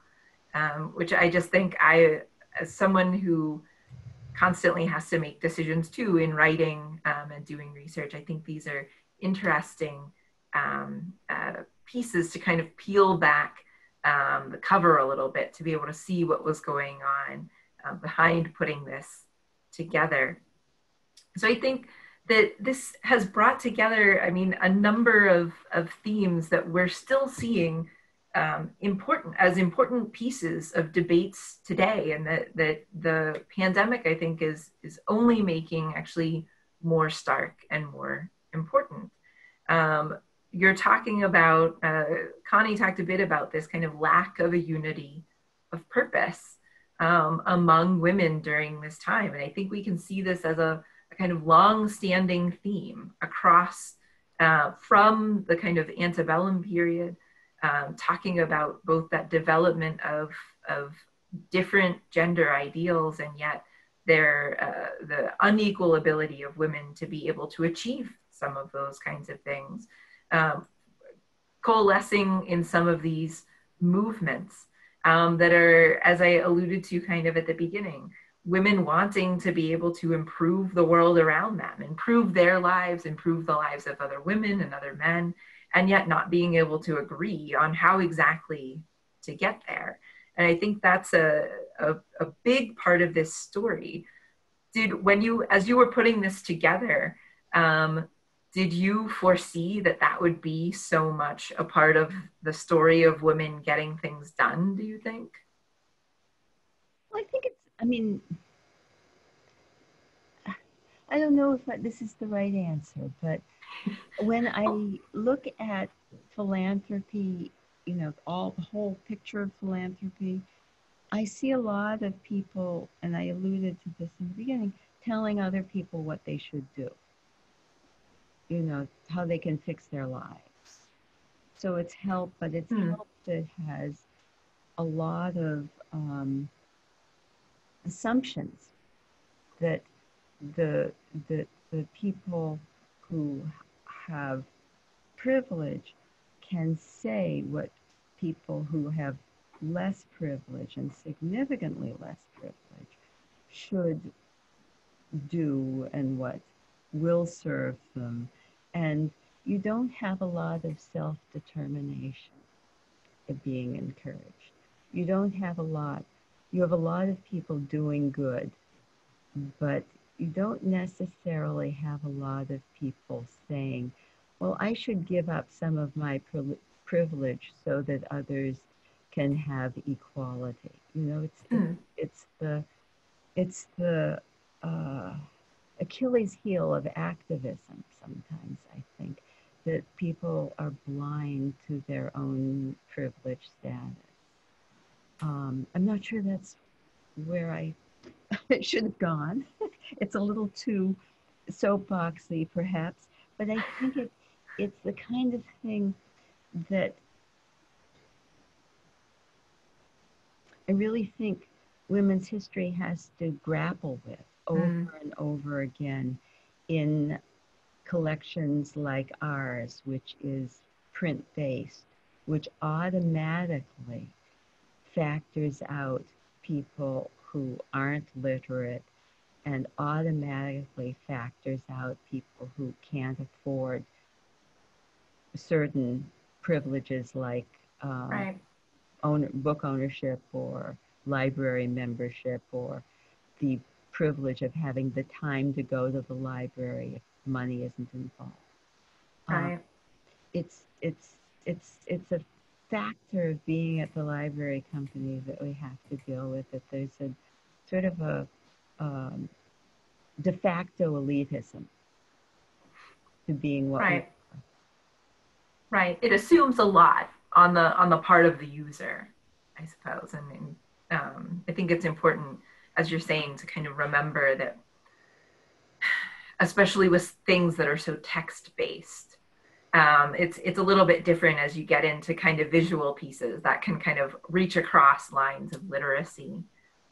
Um, which i just think i as someone who constantly has to make decisions too in writing um, and doing research i think these are interesting um, uh, pieces to kind of peel back um, the cover a little bit to be able to see what was going on uh, behind putting this together. So I think that this has brought together, I mean, a number of, of themes that we're still seeing um, important as important pieces of debates today, and that that the pandemic, I think, is is only making actually more stark and more important. Um, you're talking about uh, Connie talked a bit about this kind of lack of a unity of purpose um, among women during this time, and I think we can see this as a, a kind of long-standing theme across uh, from the kind of antebellum period um, talking about both that development of, of different gender ideals and yet their uh, the unequal ability of women to be able to achieve some of those kinds of things um, coalescing in some of these movements um, that are as i alluded to kind of at the beginning women wanting to be able to improve the world around them improve their lives improve the lives of other women and other men and yet not being able to agree on how exactly to get there. And I think that's a, a, a big part of this story. Did when you, as you were putting this together, um, did you foresee that that would be so much a part of the story of women getting things done? Do you think? Well, I think it's. I mean, I don't know if this is the right answer, but when I oh. look at philanthropy, you know, all the whole picture of philanthropy, I see a lot of people, and I alluded to this in the beginning, telling other people what they should do. You know, how they can fix their lives. So it's help, but it's hmm. help that has a lot of um, assumptions that the the the people who have privilege can say what people who have less privilege and significantly less privilege should do and what will serve them. And you don't have a lot of self determination being encouraged. You don't have a lot, you have a lot of people doing good, but you don't necessarily have a lot of people saying, well, I should give up some of my privilege so that others can have equality. You know, it's mm. it's the, it's the uh, Achilles heel of activism sometimes, I think, that people are blind to their own privilege status. Um, I'm not sure that's where I <laughs> should have gone. <laughs> it's a little too soapboxy, perhaps, but I think it, it's the kind of thing that I really think women's history has to grapple with over mm. and over again in collections like ours, which is print based, which automatically factors out people who aren't literate and automatically factors out people who can't afford certain privileges like um, right. own, book ownership or library membership or the privilege of having the time to go to the library if money isn't involved. Right. Um, it's it's it's it's a factor of being at the library company that we have to deal with. That there's a sort of a um, de facto elitism to being what right. Right. It assumes a lot on the on the part of the user, I suppose, and, and um, I think it's important, as you're saying, to kind of remember that, especially with things that are so text based, um, it's it's a little bit different as you get into kind of visual pieces that can kind of reach across lines of literacy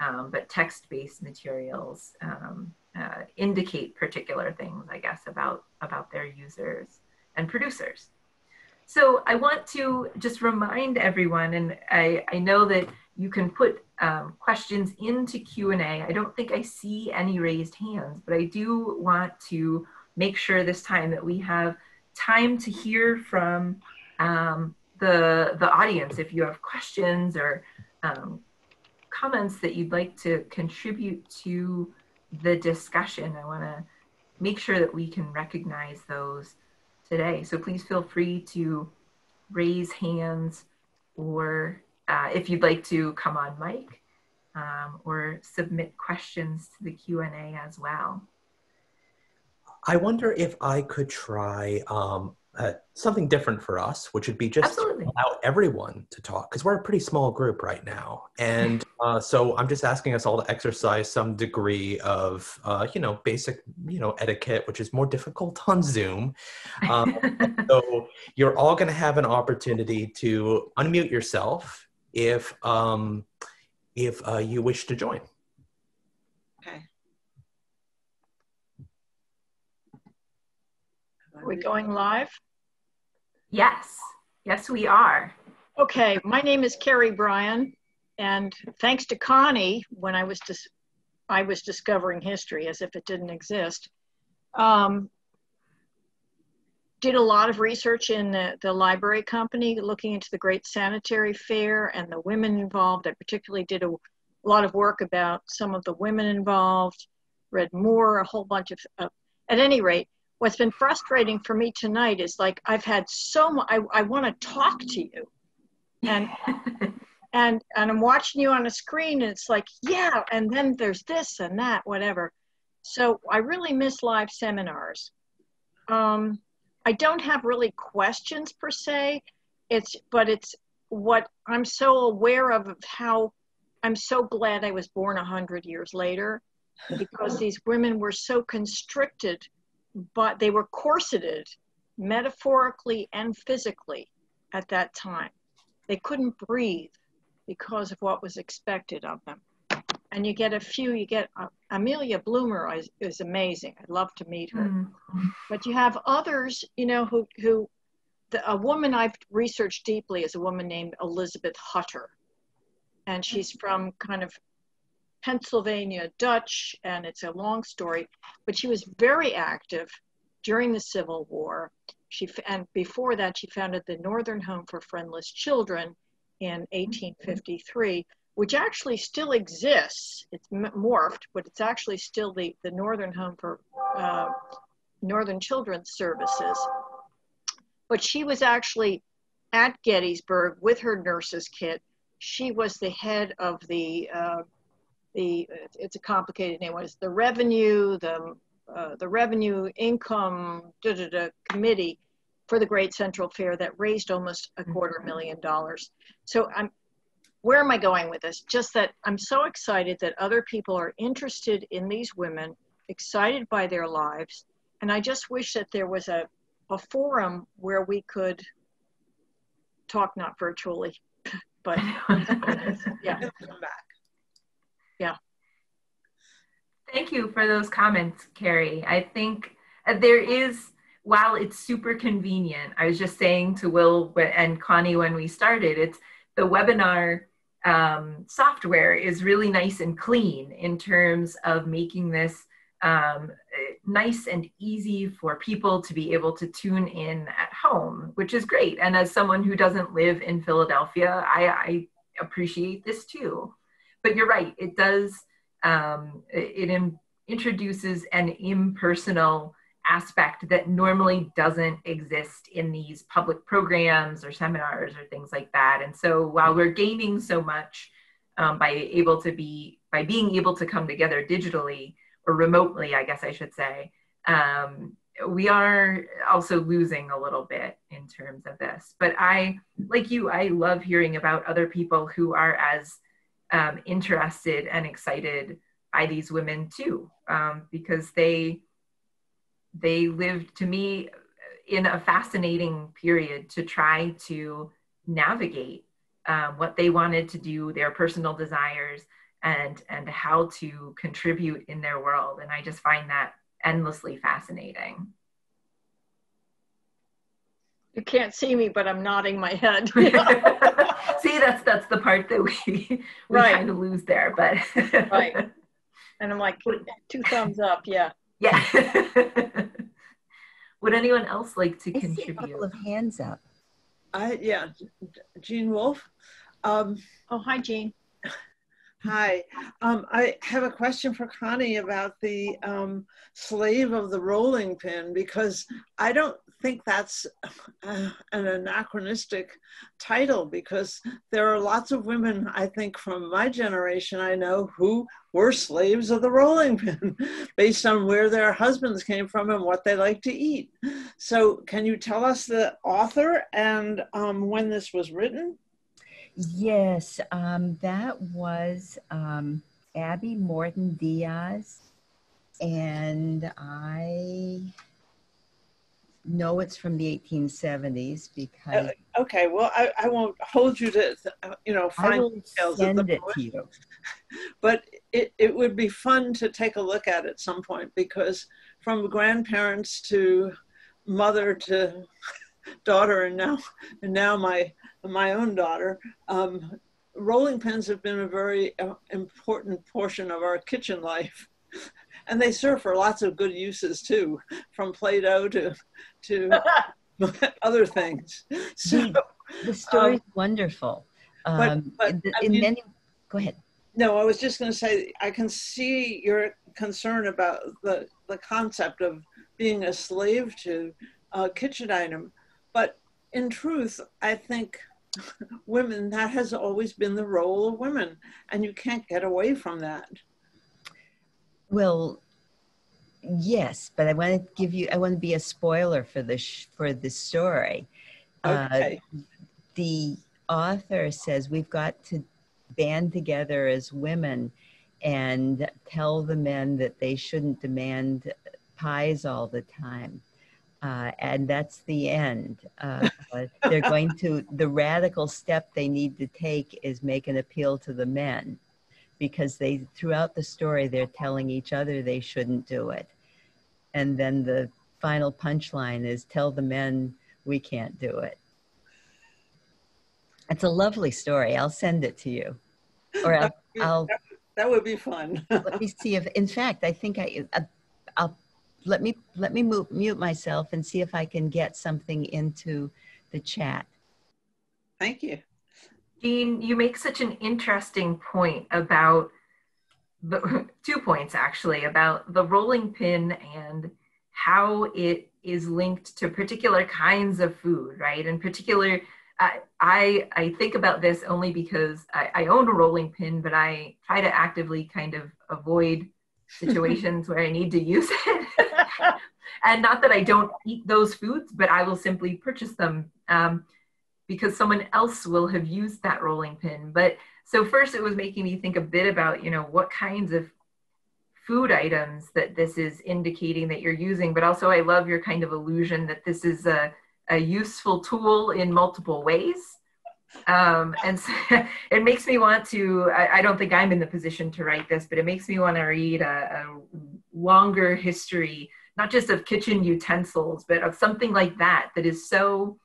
um, but text-based materials um, uh, indicate particular things, I guess, about, about their users and producers. So I want to just remind everyone, and I, I know that you can put um, questions into Q&A. I don't think I see any raised hands, but I do want to make sure this time that we have time to hear from um, the the audience if you have questions or um, comments that you'd like to contribute to the discussion. I want to make sure that we can recognize those today. So please feel free to raise hands or uh, if you'd like to come on mic um, or submit questions to the Q&A as well. I wonder if I could try um, uh, something different for us, which would be just Absolutely. allow everyone to talk because we're a pretty small group right now, and <laughs> uh, so I'm just asking us all to exercise some degree of, uh, you know, basic, you know, etiquette, which is more difficult on Zoom. <laughs> Um, so you're all going to have an opportunity to unmute yourself if um, if uh, you wish to join. Okay. Are we going live? yes, yes, we are. Okay, my name is Carrie Bryan, and thanks to Connie, when I was dis- I was discovering history as if it didn't exist, um, did a lot of research in the, the library company, looking into the Great Sanitary Fair and the women involved. I particularly did a lot of work about some of the women involved, read more, a whole bunch of. Uh, at any rate, what's been frustrating for me tonight is like I've had so much. I, I want to talk to you, and <laughs> and and I'm watching you on a screen, and it's like yeah, and then there's this and that, whatever. So I really miss live seminars. Um, I don't have really questions per se. It's but it's what I'm so aware of of how I'm so glad I was born a hundred years later <laughs> because these women were so constricted, but they were corseted metaphorically and physically at that time. They couldn't breathe because of what was expected of them. And you get a few, you get uh, Amelia Bloomer is, is amazing. I'd love to meet her. Mm. But you have others, you know, who, who the, a woman I've researched deeply is a woman named Elizabeth Hutter. And she's from kind of Pennsylvania Dutch, and it's a long story, but she was very active during the Civil War. She and before that, she founded the Northern Home for Friendless Children in 1853, which actually still exists. It's morphed, but it's actually still the, the Northern Home for uh, Northern Children's Services. But she was actually at Gettysburg with her nurse's kit. She was the head of the uh, the it's a complicated name. Was the revenue the uh, the revenue income da, da, da, committee for the Great Central Fair that raised almost a quarter million dollars. So I'm where am I going with this? Just that I'm so excited that other people are interested in these women, excited by their lives, and I just wish that there was a a forum where we could talk not virtually, <laughs> but <laughs> yeah. Come back. Thank you for those comments, Carrie. I think uh, there is, while it's super convenient, I was just saying to Will and Connie when we started, it's the webinar um, software is really nice and clean in terms of making this um, nice and easy for people to be able to tune in at home, which is great. And as someone who doesn't live in Philadelphia, I, I appreciate this too. But you're right, it does um, it, it introduces an impersonal aspect that normally doesn't exist in these public programs or seminars or things like that. And so while we're gaining so much um, by able to be by being able to come together digitally or remotely, I guess I should say, um, we are also losing a little bit in terms of this. But I, like you, I love hearing about other people who are as um, interested and excited by these women too, um, because they they lived to me in a fascinating period to try to navigate um, what they wanted to do, their personal desires, and and how to contribute in their world. And I just find that endlessly fascinating. You can't see me, but I'm nodding my head. <laughs> see, that's that's the part that we we Right. kind of lose there, but right. <laughs> And I'm like, two thumbs up, yeah. Yeah. <laughs> Would anyone else like to I see a contribute? couple of hands up. I yeah, Jean Wolf. Um, Oh, hi, Jean. Hi, um, I have a question for Connie about the um, slave of the rolling pin because I don't think that's uh, an anachronistic title because there are lots of women I think from my generation I know who were slaves of the rolling pin <laughs> based on where their husbands came from and what they like to eat. So, can you tell us the author and um, when this was written? Yes, um, that was um, Abby Morton Diaz, and I know it's from the 1870s because Uh, okay, well, I, I won't hold you to, uh, you know, I find details of the you. <laughs> but it, it would be fun to take a look at at some point because from grandparents to mother to <laughs> daughter and now and now my my own daughter um, rolling pins have been a very uh, important portion of our kitchen life <laughs> and they serve for lots of good uses too from play-doh to to <laughs> other things <laughs> so The story's Um, wonderful. but- Um, but, in, I in mean- many, go ahead. No, I was just going to say I can see your concern about the the concept of being a slave to a kitchen item, but in truth, I think women that has always been the role of women, and you can't get away from that. Well, yes, but I want to give you. I want to be a spoiler for the sh- for the story. Uh, Okay, the author says we've got to band together as women and tell the men that they shouldn't demand pies all the time. Uh, and that's the end. Uh, they're going to, the radical step they need to take is make an appeal to the men because they, throughout the story, they're telling each other they shouldn't do it. And then the final punchline is tell the men we can't do it. It's a lovely story. I'll send it to you. Or I'll, I'll that would be fun. <laughs> let me see if, in fact, I think I, I'll let me let me mute, mute myself and see if I can get something into the chat. Thank you. Jean, you make such an interesting point about the <laughs> two points actually about the rolling pin and how it is linked to particular kinds of food, right? In particular, I I, I think about this only because I, I own a rolling pin, but I try to actively kind of avoid <laughs> situations where I need to use it. <laughs> and not that I don't eat those foods, but I will simply purchase them. Um, because someone else will have used that rolling pin. But so first it was making me think a bit about, you know, what kinds of food items that this is indicating that you're using, but also I love your kind of illusion that this is a, a useful tool in multiple ways. Um, and so <laughs> it makes me want to, I, I, don't think I'm in the position to write this, but it makes me want to read a, a longer history, not just of kitchen utensils, but of something like that, that is so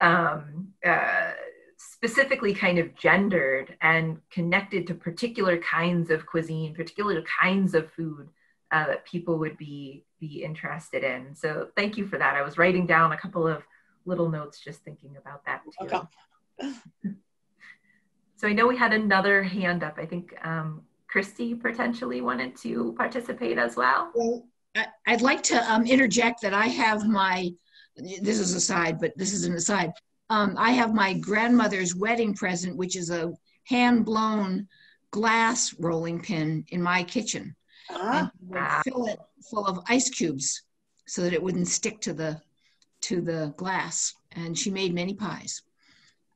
um, uh, specifically kind of gendered and connected to particular kinds of cuisine, particular kinds of food uh, that people would be be interested in. So thank you for that. I was writing down a couple of little notes just thinking about that too. Okay. <laughs> so I know we had another hand up. I think um, Christy potentially wanted to participate as well. Well, I'd like to um, interject that I have my, this is a side, but this is an aside. Um, I have my grandmother's wedding present, which is a hand blown glass rolling pin in my kitchen. Ah, And fill it full of ice cubes so that it wouldn't stick to the to the glass. And she made many pies.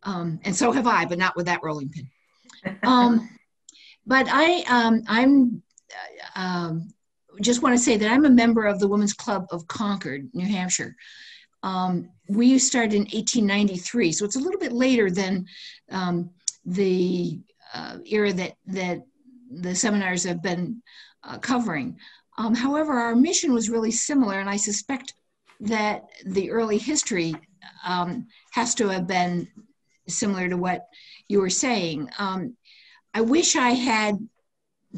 Um, and so have I, but not with that rolling pin. <laughs> Um, but I, um, I'm, uh, um, just want to say that I'm a member of the Women's Club of Concord, New Hampshire. Um, we started in 1893, so it's a little bit later than um, the uh, era that that the seminars have been uh, covering. Um, however, our mission was really similar, and I suspect that the early history um, has to have been similar to what you were saying. Um, I wish I had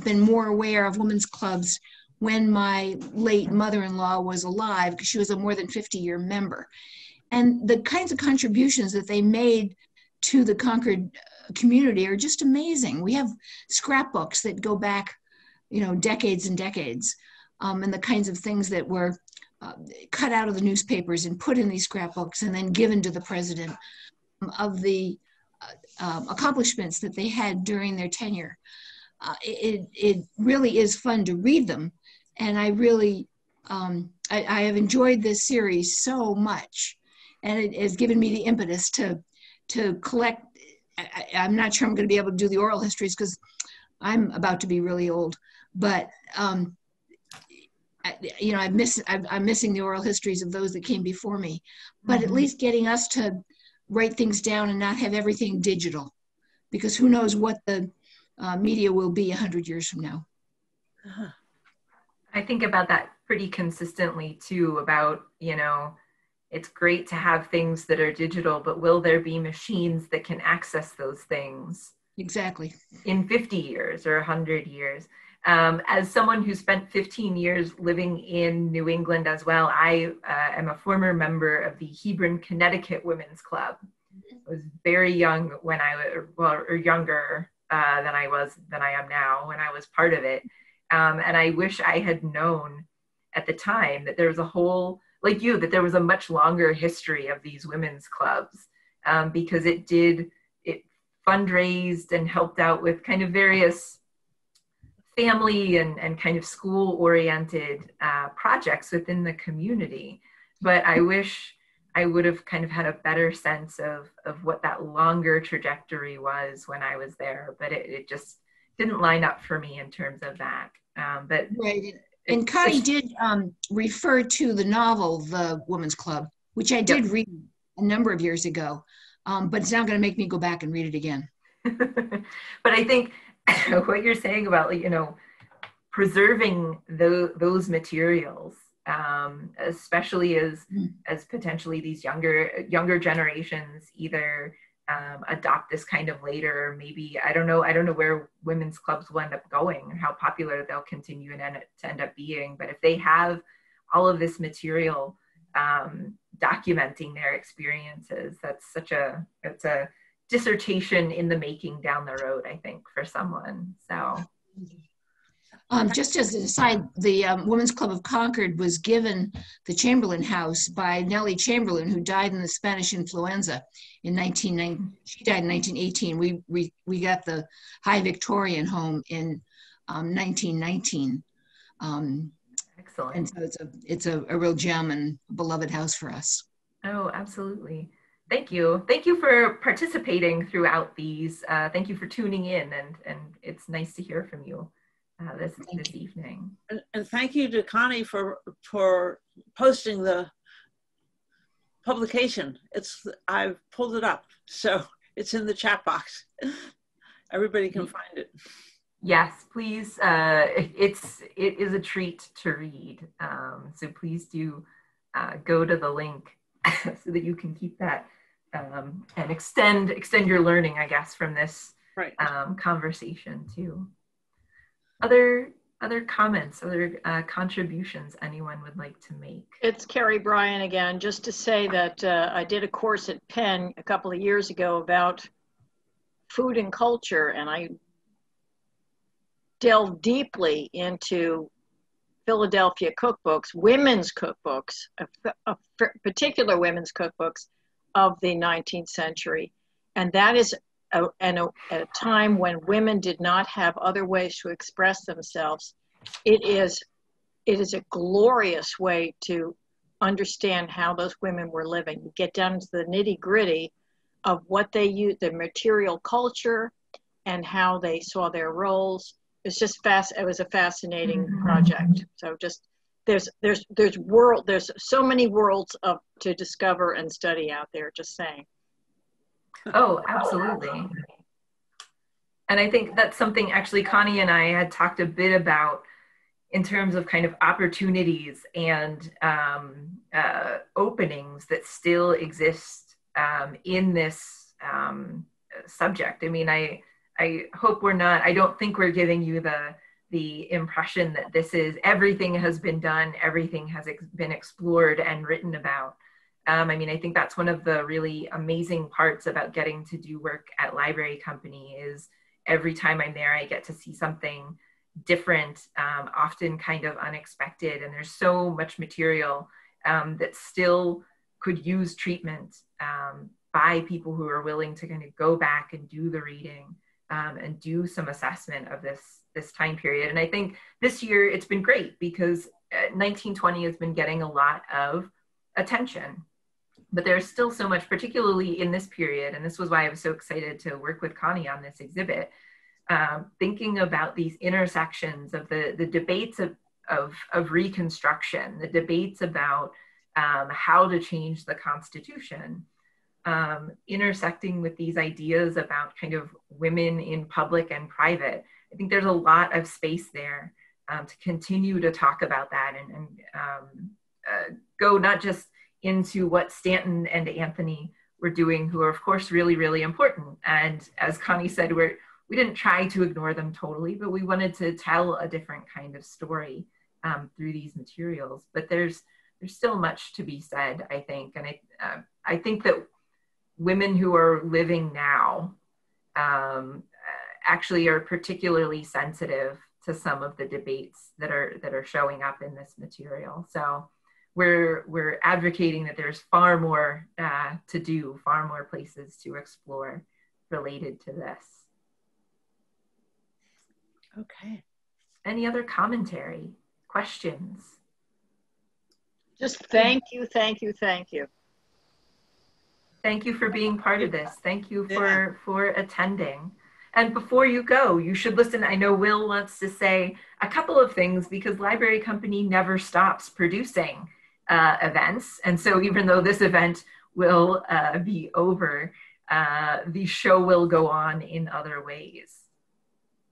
been more aware of women's clubs when my late mother-in-law was alive because she was a more than 50 year member and the kinds of contributions that they made to the Concord uh, community are just amazing. We have scrapbooks that go back, you know, decades and decades, um, and the kinds of things that were uh, cut out of the newspapers and put in these scrapbooks and then given to the president um, of the uh, um, accomplishments that they had during their tenure. Uh, it, it really is fun to read them. And I really, um, I, I, have enjoyed this series so much. And it has given me the impetus to, to collect. I, am not sure I'm going to be able to do the oral histories because I'm about to be really old. But um, I, you know, I miss, I'm, I'm, missing the oral histories of those that came before me. But mm-hmm. at least getting us to write things down and not have everything digital, because who knows what the uh, media will be 100 years from now. Uh-huh. I think about that pretty consistently too about, you know, it's great to have things that are digital, but will there be machines that can access those things? Exactly. In 50 years or 100 years. Um, as someone who spent 15 years living in New England as well, I uh, am a former member of the Hebron, Connecticut Women's Club. I was very young when I was, well, or younger uh, than I was than I am now when I was part of it. Um, and I wish I had known at the time that there was a whole, like you, that there was a much longer history of these women's clubs um, because it did, it fundraised and helped out with kind of various family and, and kind of school oriented uh, projects within the community. But I wish I would have kind of had a better sense of, of what that longer trajectory was when I was there. But it, it just didn't line up for me in terms of that. Um, but right. And Connie did um, refer to the novel, The Woman's Club, which I did yep. read a number of years ago. Um, but it's not going to make me go back and read it again. <laughs> but I think <laughs> what you're saying about you know preserving the, those materials um, especially as mm. as potentially these younger younger generations either um, adopt this kind of later maybe i don't know i don't know where women's clubs will end up going how popular they'll continue and end, to end up being but if they have all of this material um, documenting their experiences that's such a it's a dissertation in the making down the road, I think, for someone. So. Um, just as an aside, the um, Women's Club of Concord was given the Chamberlain House by Nellie Chamberlain, who died in the Spanish influenza in 1919. She died in 1918. We, we, we got the High Victorian home in um, 1919. Um, Excellent. And so it's a, it's a, a real gem and beloved house for us. Oh, absolutely. Thank you. Thank you for participating throughout these. Uh, thank you for tuning in, and, and it's nice to hear from you uh, this, this evening. And, and thank you to Connie for, for posting the publication. It's I've pulled it up, so it's in the chat box. <laughs> Everybody can find it. Yes, please. Uh, it's it is a treat to read. Um, so please do uh, go to the link <laughs> so that you can keep that um, and extend extend your learning, I guess, from this right. um, conversation too. Other other comments, other uh, contributions anyone would like to make? It's Carrie Bryan again. Just to say that uh, I did a course at Penn a couple of years ago about food and culture, and I delved deeply into Philadelphia cookbooks, women's cookbooks, particular women's cookbooks of the 19th century. And that is a, a, a time when women did not have other ways to express themselves. It is, it is a glorious way to understand how those women were living. You get down to the nitty gritty of what they used, the material culture, and how they saw their roles. It's just fast. It was a fascinating mm-hmm. project. So just there's there's there's world there's so many worlds of to discover and study out there just saying oh absolutely and i think that's something actually connie and i had talked a bit about in terms of kind of opportunities and um, uh, openings that still exist um, in this um, subject i mean i i hope we're not i don't think we're giving you the the impression that this is everything has been done, everything has ex- been explored and written about. Um, I mean, I think that's one of the really amazing parts about getting to do work at Library Company is every time I'm there, I get to see something different, um, often kind of unexpected. And there's so much material um, that still could use treatment um, by people who are willing to kind of go back and do the reading um, and do some assessment of this this time period. And I think this year it's been great because 1920 uh, has been getting a lot of attention. But there's still so much, particularly in this period, and this was why I was so excited to work with Connie on this exhibit, um, thinking about these intersections of the, the debates of, of, of Reconstruction, the debates about um, how to change the Constitution, um, intersecting with these ideas about kind of women in public and private. I think there's a lot of space there um, to continue to talk about that and, and um, uh, go not just into what Stanton and Anthony were doing, who are of course really, really important. And as Connie said, we're we didn't try to ignore them totally, but we wanted to tell a different kind of story um, through these materials. But there's there's still much to be said, I think, and I uh, I think that women who are living now um, actually are particularly sensitive to some of the debates that are that are showing up in this material. So we're we're advocating that there's far more uh, to do, far more places to explore related to this. Okay. Any other commentary, questions? Just thank you, thank you, thank you. Thank you for being part of this. Thank you for, yeah. for attending. And before you go, you should listen. I know Will wants to say a couple of things because Library Company never stops producing uh, events. And so even though this event will uh, be over, uh, the show will go on in other ways.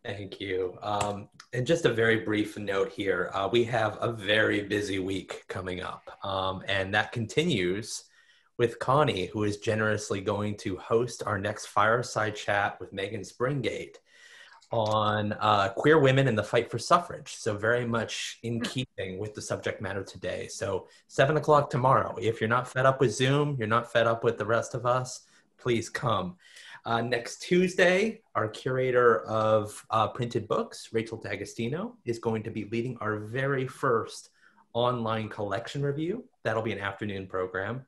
Thank you. Um, and just a very brief note here uh, we have a very busy week coming up, um, and that continues with Connie, who is generously going to host our next fireside chat with Megan Springate on uh, queer women in the fight for suffrage. So, very much in keeping with the subject matter today. So, seven o'clock tomorrow. If you're not fed up with Zoom, you're not fed up with the rest of us, please come. Uh, next Tuesday, our curator of uh, printed books, Rachel D'Agostino, is going to be leading our very first online collection review. That'll be an afternoon program.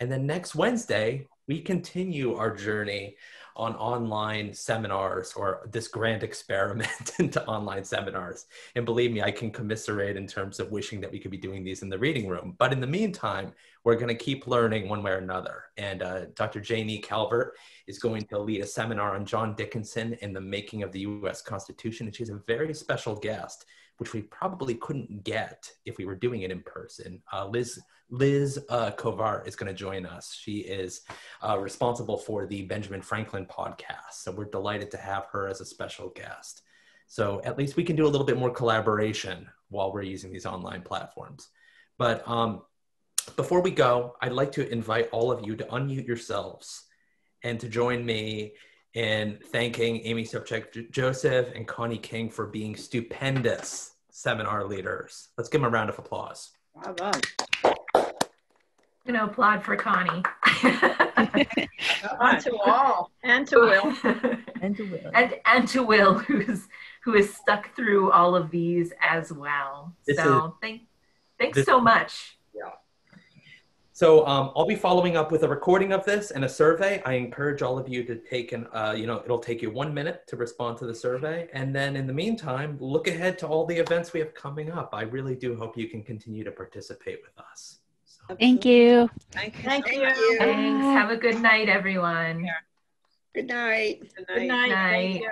And then next Wednesday, we continue our journey on online seminars or this grand <laughs> experiment into online seminars. And believe me, I can commiserate in terms of wishing that we could be doing these in the reading room. But in the meantime, we're going to keep learning one way or another. And uh, Dr. Janie Calvert is going to lead a seminar on John Dickinson and the making of the US Constitution. And she's a very special guest which we probably couldn't get if we were doing it in person. Uh, Liz Liz uh, Covart is going to join us. She is uh, responsible for the Benjamin Franklin podcast. So we're delighted to have her as a special guest. So at least we can do a little bit more collaboration while we're using these online platforms. But um, before we go, I'd like to invite all of you to unmute yourselves and to join me in thanking Amy Sopcak Joseph and Connie King for being stupendous seminar leaders. Let's give them a round of applause. Bravo. You know, applaud for Connie. On to all, and to Will, <laughs> and to Will, and and to Will, who's who has stuck through all of these as well. This so is, thank, thanks this, so much. Yeah. So um, I'll be following up with a recording of this and a survey. I encourage all of you to take an, uh, you know, it'll take you one minute to respond to the survey. And then in the meantime, look ahead to all the events we have coming up. I really do hope you can continue to participate with us. Thank you. Thank you. Thank you. Thanks. Have a good night, everyone. Good night. Good night. Good night. night.